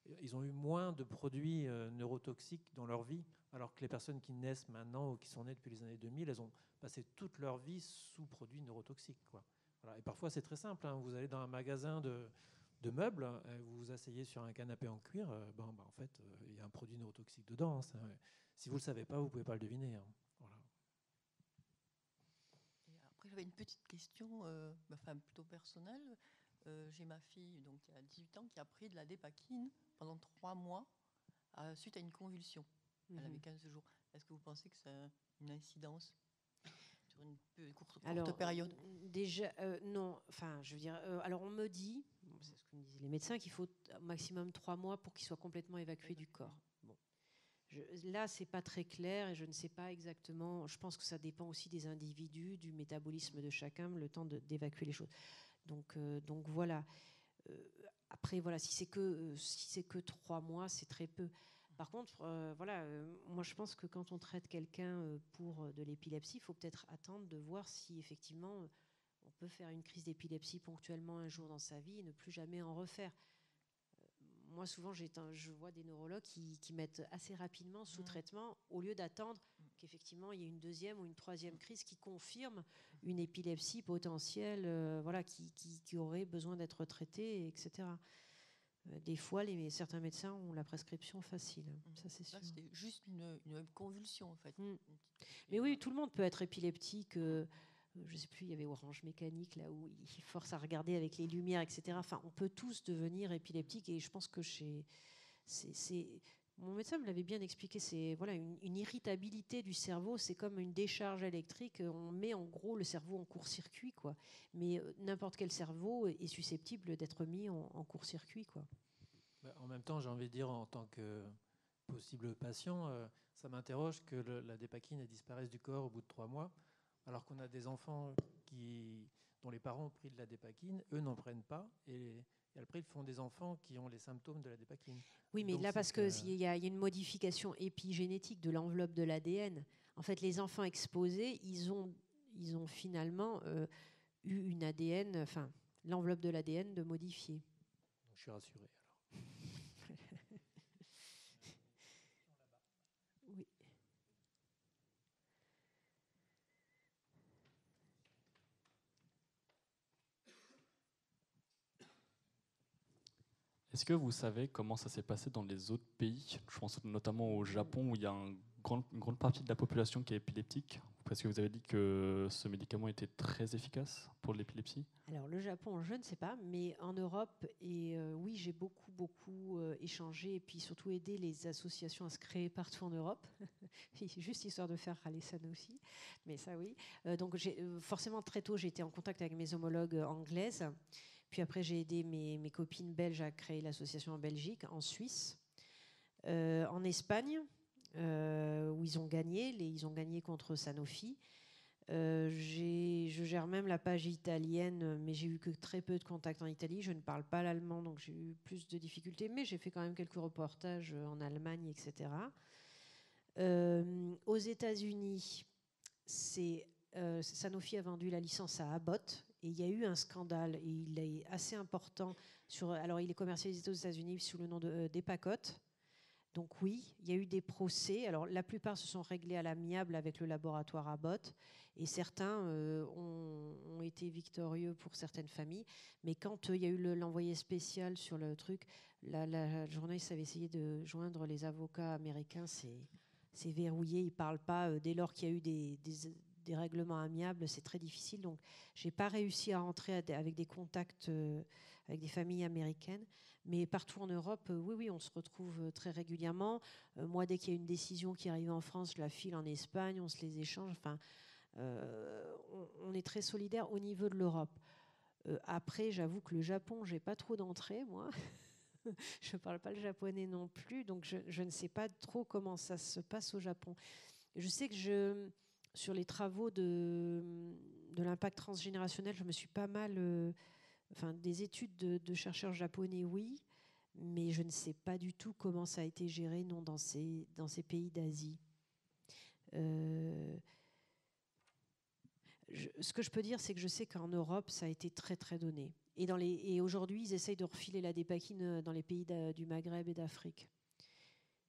euh, ils ont eu moins de produits euh, neurotoxiques dans leur vie, alors que les personnes qui naissent maintenant ou qui sont nées depuis les années 2000, elles ont passé toute leur vie sous produits neurotoxiques. Quoi. Voilà. Et parfois, c'est très simple. Hein. Vous allez dans un magasin de, de meubles, euh, vous vous asseyez sur un canapé en cuir, ben, ben, en fait, euh, il y a un produit neurotoxique dedans. Hein, si vous ne le savez pas, vous ne pouvez pas le deviner. Hein. après, j'avais une petite question, enfin, plutôt personnelle. J'ai ma fille, donc qui a 18 ans, qui a pris de la dépakine pendant trois mois suite à une convulsion. Elle avait 15 mhm. jours. Est-ce que vous pensez que ça a une incidence sur une courte, courte période? Déjà, non. Enfin, je veux dire, alors on me dit, c'est ce que me disaient les médecins, qu'il faut au maximum trois mois pour qu'il soit complètement évacué du corps. Bon. Je, là, pas très clair et je ne sais pas exactement. Je pense que ça dépend aussi des individus, du métabolisme de chacun, le temps d'évacuer les choses. Donc, euh, donc voilà. Euh, après, voilà, si c'est que euh, si que trois mois, c'est très peu. Par contre, voilà, moi je pense que quand on traite quelqu'un pour de l'épilepsie, il faut peut-être attendre de voir si effectivement peut faire une crise d'épilepsie ponctuellement un jour dans sa vie et ne plus jamais en refaire. Euh, moi, souvent, je vois des neurologues qui, mettent assez rapidement sous mmh. traitement au lieu d'attendre qu'effectivement il y ait une deuxième ou une troisième crise qui confirme une épilepsie potentielle, euh, voilà, qui, aurait besoin d'être traitée, etc. Euh, des fois, les, certains médecins ont la prescription facile, mmh. ça c'est sûr. C'était juste une, convulsion en fait. Mais oui, tout le monde peut être épileptique je sais plus, il y avait Orange Mécanique, là où il force à regarder avec les lumières, etc. Enfin, on peut tous devenir épileptiques et je pense que mon médecin me l'avait bien expliqué, c'est voilà une, irritabilité du cerveau, c'est comme une décharge électrique. On met en gros le cerveau en court-circuit, quoi. Mais euh, n'importe quel cerveau est susceptible d'être mis en, court-circuit, quoi. Bah, en même temps, j'ai envie de dire en tant que possible patient, euh, ça m'interroge que la dépakine disparaisse du corps au bout de trois mois alors qu'on a des enfants qui, dont les parents ont pris de la dépakine, eux n'en prennent pas, et, après ils font des enfants qui ont les symptômes de la dépakine. Oui, mais là, parce qu'il y, a une modification épigénétique de l'enveloppe de l'ADN. En fait, les enfants exposés, ils ont, ils ont finalement euh, eu une ADN, enfin, l'enveloppe de l'ADN de modifier. Je suis rassuré. Est-ce que vous savez comment ça s'est passé dans les autres pays? Je pense notamment au Japon où il y a une grande partie de la population qui est épileptique. Parce que vous avez dit que ce médicament était très efficace pour l'épilepsie Alors le Japon, je ne sais pas, mais en Europe, et euh, oui, j'ai beaucoup, beaucoup euh, échangé et puis surtout aidé les associations à se créer partout en Europe. [laughs] Juste histoire de faire râler ça aussi, mais ça oui. Euh, donc forcément très tôt, j'ai été en contact avec mes homologues anglaises. Puis après, j'ai aidé mes, copines belges à créer l'association en Belgique, en Suisse, euh, en Espagne, euh, où ils ont gagné. Ils ont gagné contre Sanofi. Euh, je gère même la page italienne, mais j'ai eu que très peu de contacts en Italie. Je ne parle pas l'allemand, donc j'ai eu plus de difficultés, mais j'ai fait quand même quelques reportages en Allemagne, etc. aux États-Unis, c'est Sanofi a vendu la licence à Abbott, et il y a eu un scandale, et il est assez important. Alors, il est commercialisé aux États-Unis sous le nom de euh. Donc oui, il y a eu des procès. Alors la plupart se sont réglés à l'amiable avec le laboratoire Abbott et certains euh, ont, été victorieux pour certaines familles. Mais quand euh, il y a eu l'envoyé spécial sur le truc, la, journaliste avait essayé de joindre les avocats américains. C'est verrouillé, ils ne parlent pas dès lors qu'il y a eu des règlements amiables, c'est très difficile. Donc, j'ai pas réussi à rentrer avec des contacts euh, avec des familles américaines. Mais partout en Europe, euh, oui, oui, on se retrouve euh, très régulièrement. moi, dès qu'il y a une décision qui arrive en France, je la file en Espagne, on se les échange. Enfin, on, est très solidaire au niveau de l'Europe. après, j'avoue que le Japon, j'ai pas trop d'entrée, moi. [laughs] je ne parle pas le japonais non plus, donc je, ne sais pas trop comment ça se passe au Japon. Je sais que je, sur les travaux de, l'impact transgénérationnel, je me suis pas mal. Euh, enfin, des études de, chercheurs japonais, oui, mais je ne sais pas du tout comment ça a été géré non, dans, ces, dans ces pays d'Asie. Euh, ce que je peux dire, c'est que je sais qu'en Europe, ça a été très très donné. Et, et aujourd'hui, ils essayent de refiler la dépakine dans les pays du Maghreb et d'Afrique.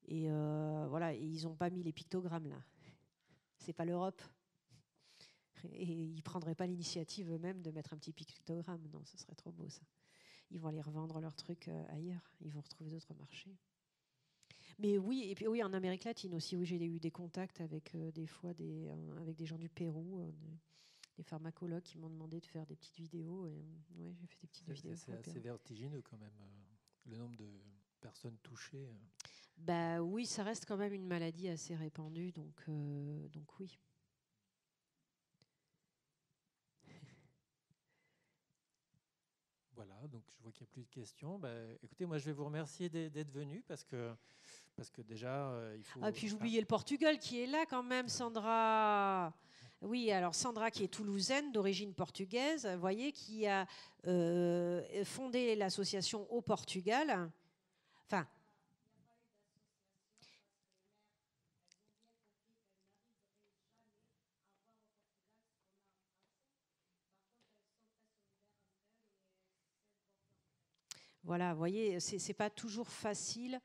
Et euh, voilà, ils n'ont pas mis les pictogrammes là c'est pas l'Europe. Et ils prendraient pas l'initiative eux-mêmes de mettre un petit pictogramme. Non, ce serait trop beau ça. Ils vont aller revendre leurs trucs euh, ailleurs. Ils vont retrouver d'autres marchés. Mais oui, et puis oui, en Amérique latine aussi, oui, j'ai eu des contacts avec euh, des fois des, euh, avec des gens du Pérou, des, pharmacologues qui m'ont demandé de faire des petites vidéos. Et ouais, j'ai fait des petites vidéos. C'est assez vertigineux quand même, le nombre de personnes touchées. Bah oui, ça reste quand même une maladie assez répandue, donc, euh, donc oui. [laughs] Voilà, donc je vois qu'il n'y a plus de questions. Bah, écoutez, moi je vais vous remercier d'être venu parce que, parce que déjà euh, il faut. Ah, puis j'oubliais le Portugal qui est là quand même, Sandra. Oui, alors Sandra qui est toulousaine d'origine portugaise, vous voyez, qui a euh, fondé l'association au Portugal. Enfin, Voilà, vous voyez, c'est n'est pas toujours facile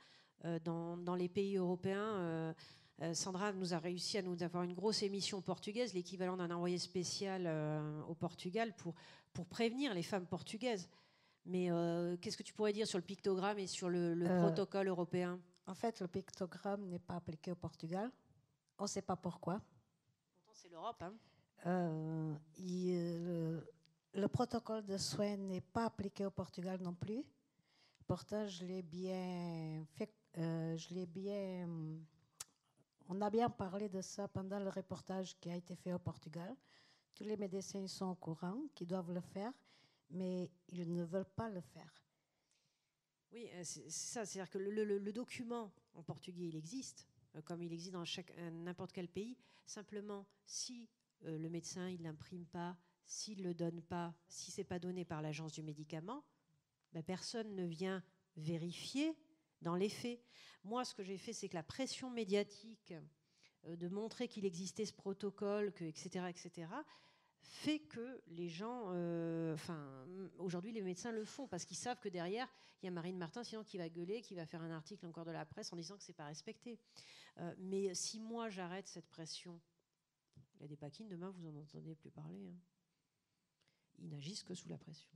euh, dans, les pays européens. Euh, euh, Sandra nous a réussi à nous avoir une grosse émission portugaise, l'équivalent d'un envoyé spécial au Portugal pour, pour prévenir les femmes portugaises. Mais qu'est-ce que tu pourrais dire sur le pictogramme et sur le, protocole européen? En fait, le pictogramme n'est pas appliqué au Portugal. On ne sait pas pourquoi. Pourtant, c'est l'Europe. Hein. le, le protocole de soins n'est pas appliqué au Portugal non plus. Pourtant, je l'ai bien fait, euh, je l'ai bien. On a bien parlé de ça pendant le reportage qui a été fait au Portugal. Tous les médecins sont au courant qu'ils doivent le faire, mais ils ne veulent pas le faire. Oui, euh, c'est ça. C'est-à-dire que le, document en portugais, il existe, euh, comme il existe dans n'importe quel pays. Simplement, si le médecin il l'imprime pas, s'il le donne pas, si c'est pas donné par l'agence du médicament, ben, personne ne vient vérifier dans les faits. Moi, ce que j'ai fait, c'est que la pression médiatique euh, de montrer qu'il existait ce protocole, etc., etc., fait que les gens, euh, enfin, aujourd'hui, les médecins le font parce qu'ils savent que derrière, il y a Marine Martin, sinon qui va gueuler, qui va faire un article encore de la presse en disant que c'est pas respecté. Euh, mais si moi j'arrête cette pression, il y a des paquines, demain vous en entendez plus parler. Hein. Ils n'agissent que sous la pression.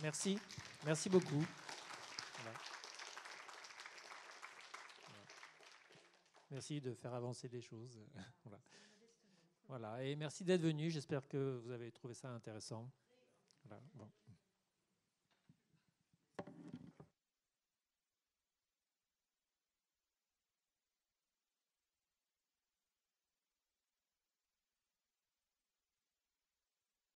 Merci. Merci beaucoup. Merci de faire avancer les choses. [laughs] voilà. Et merci d'être venu. J'espère que vous avez trouvé ça intéressant. Voilà.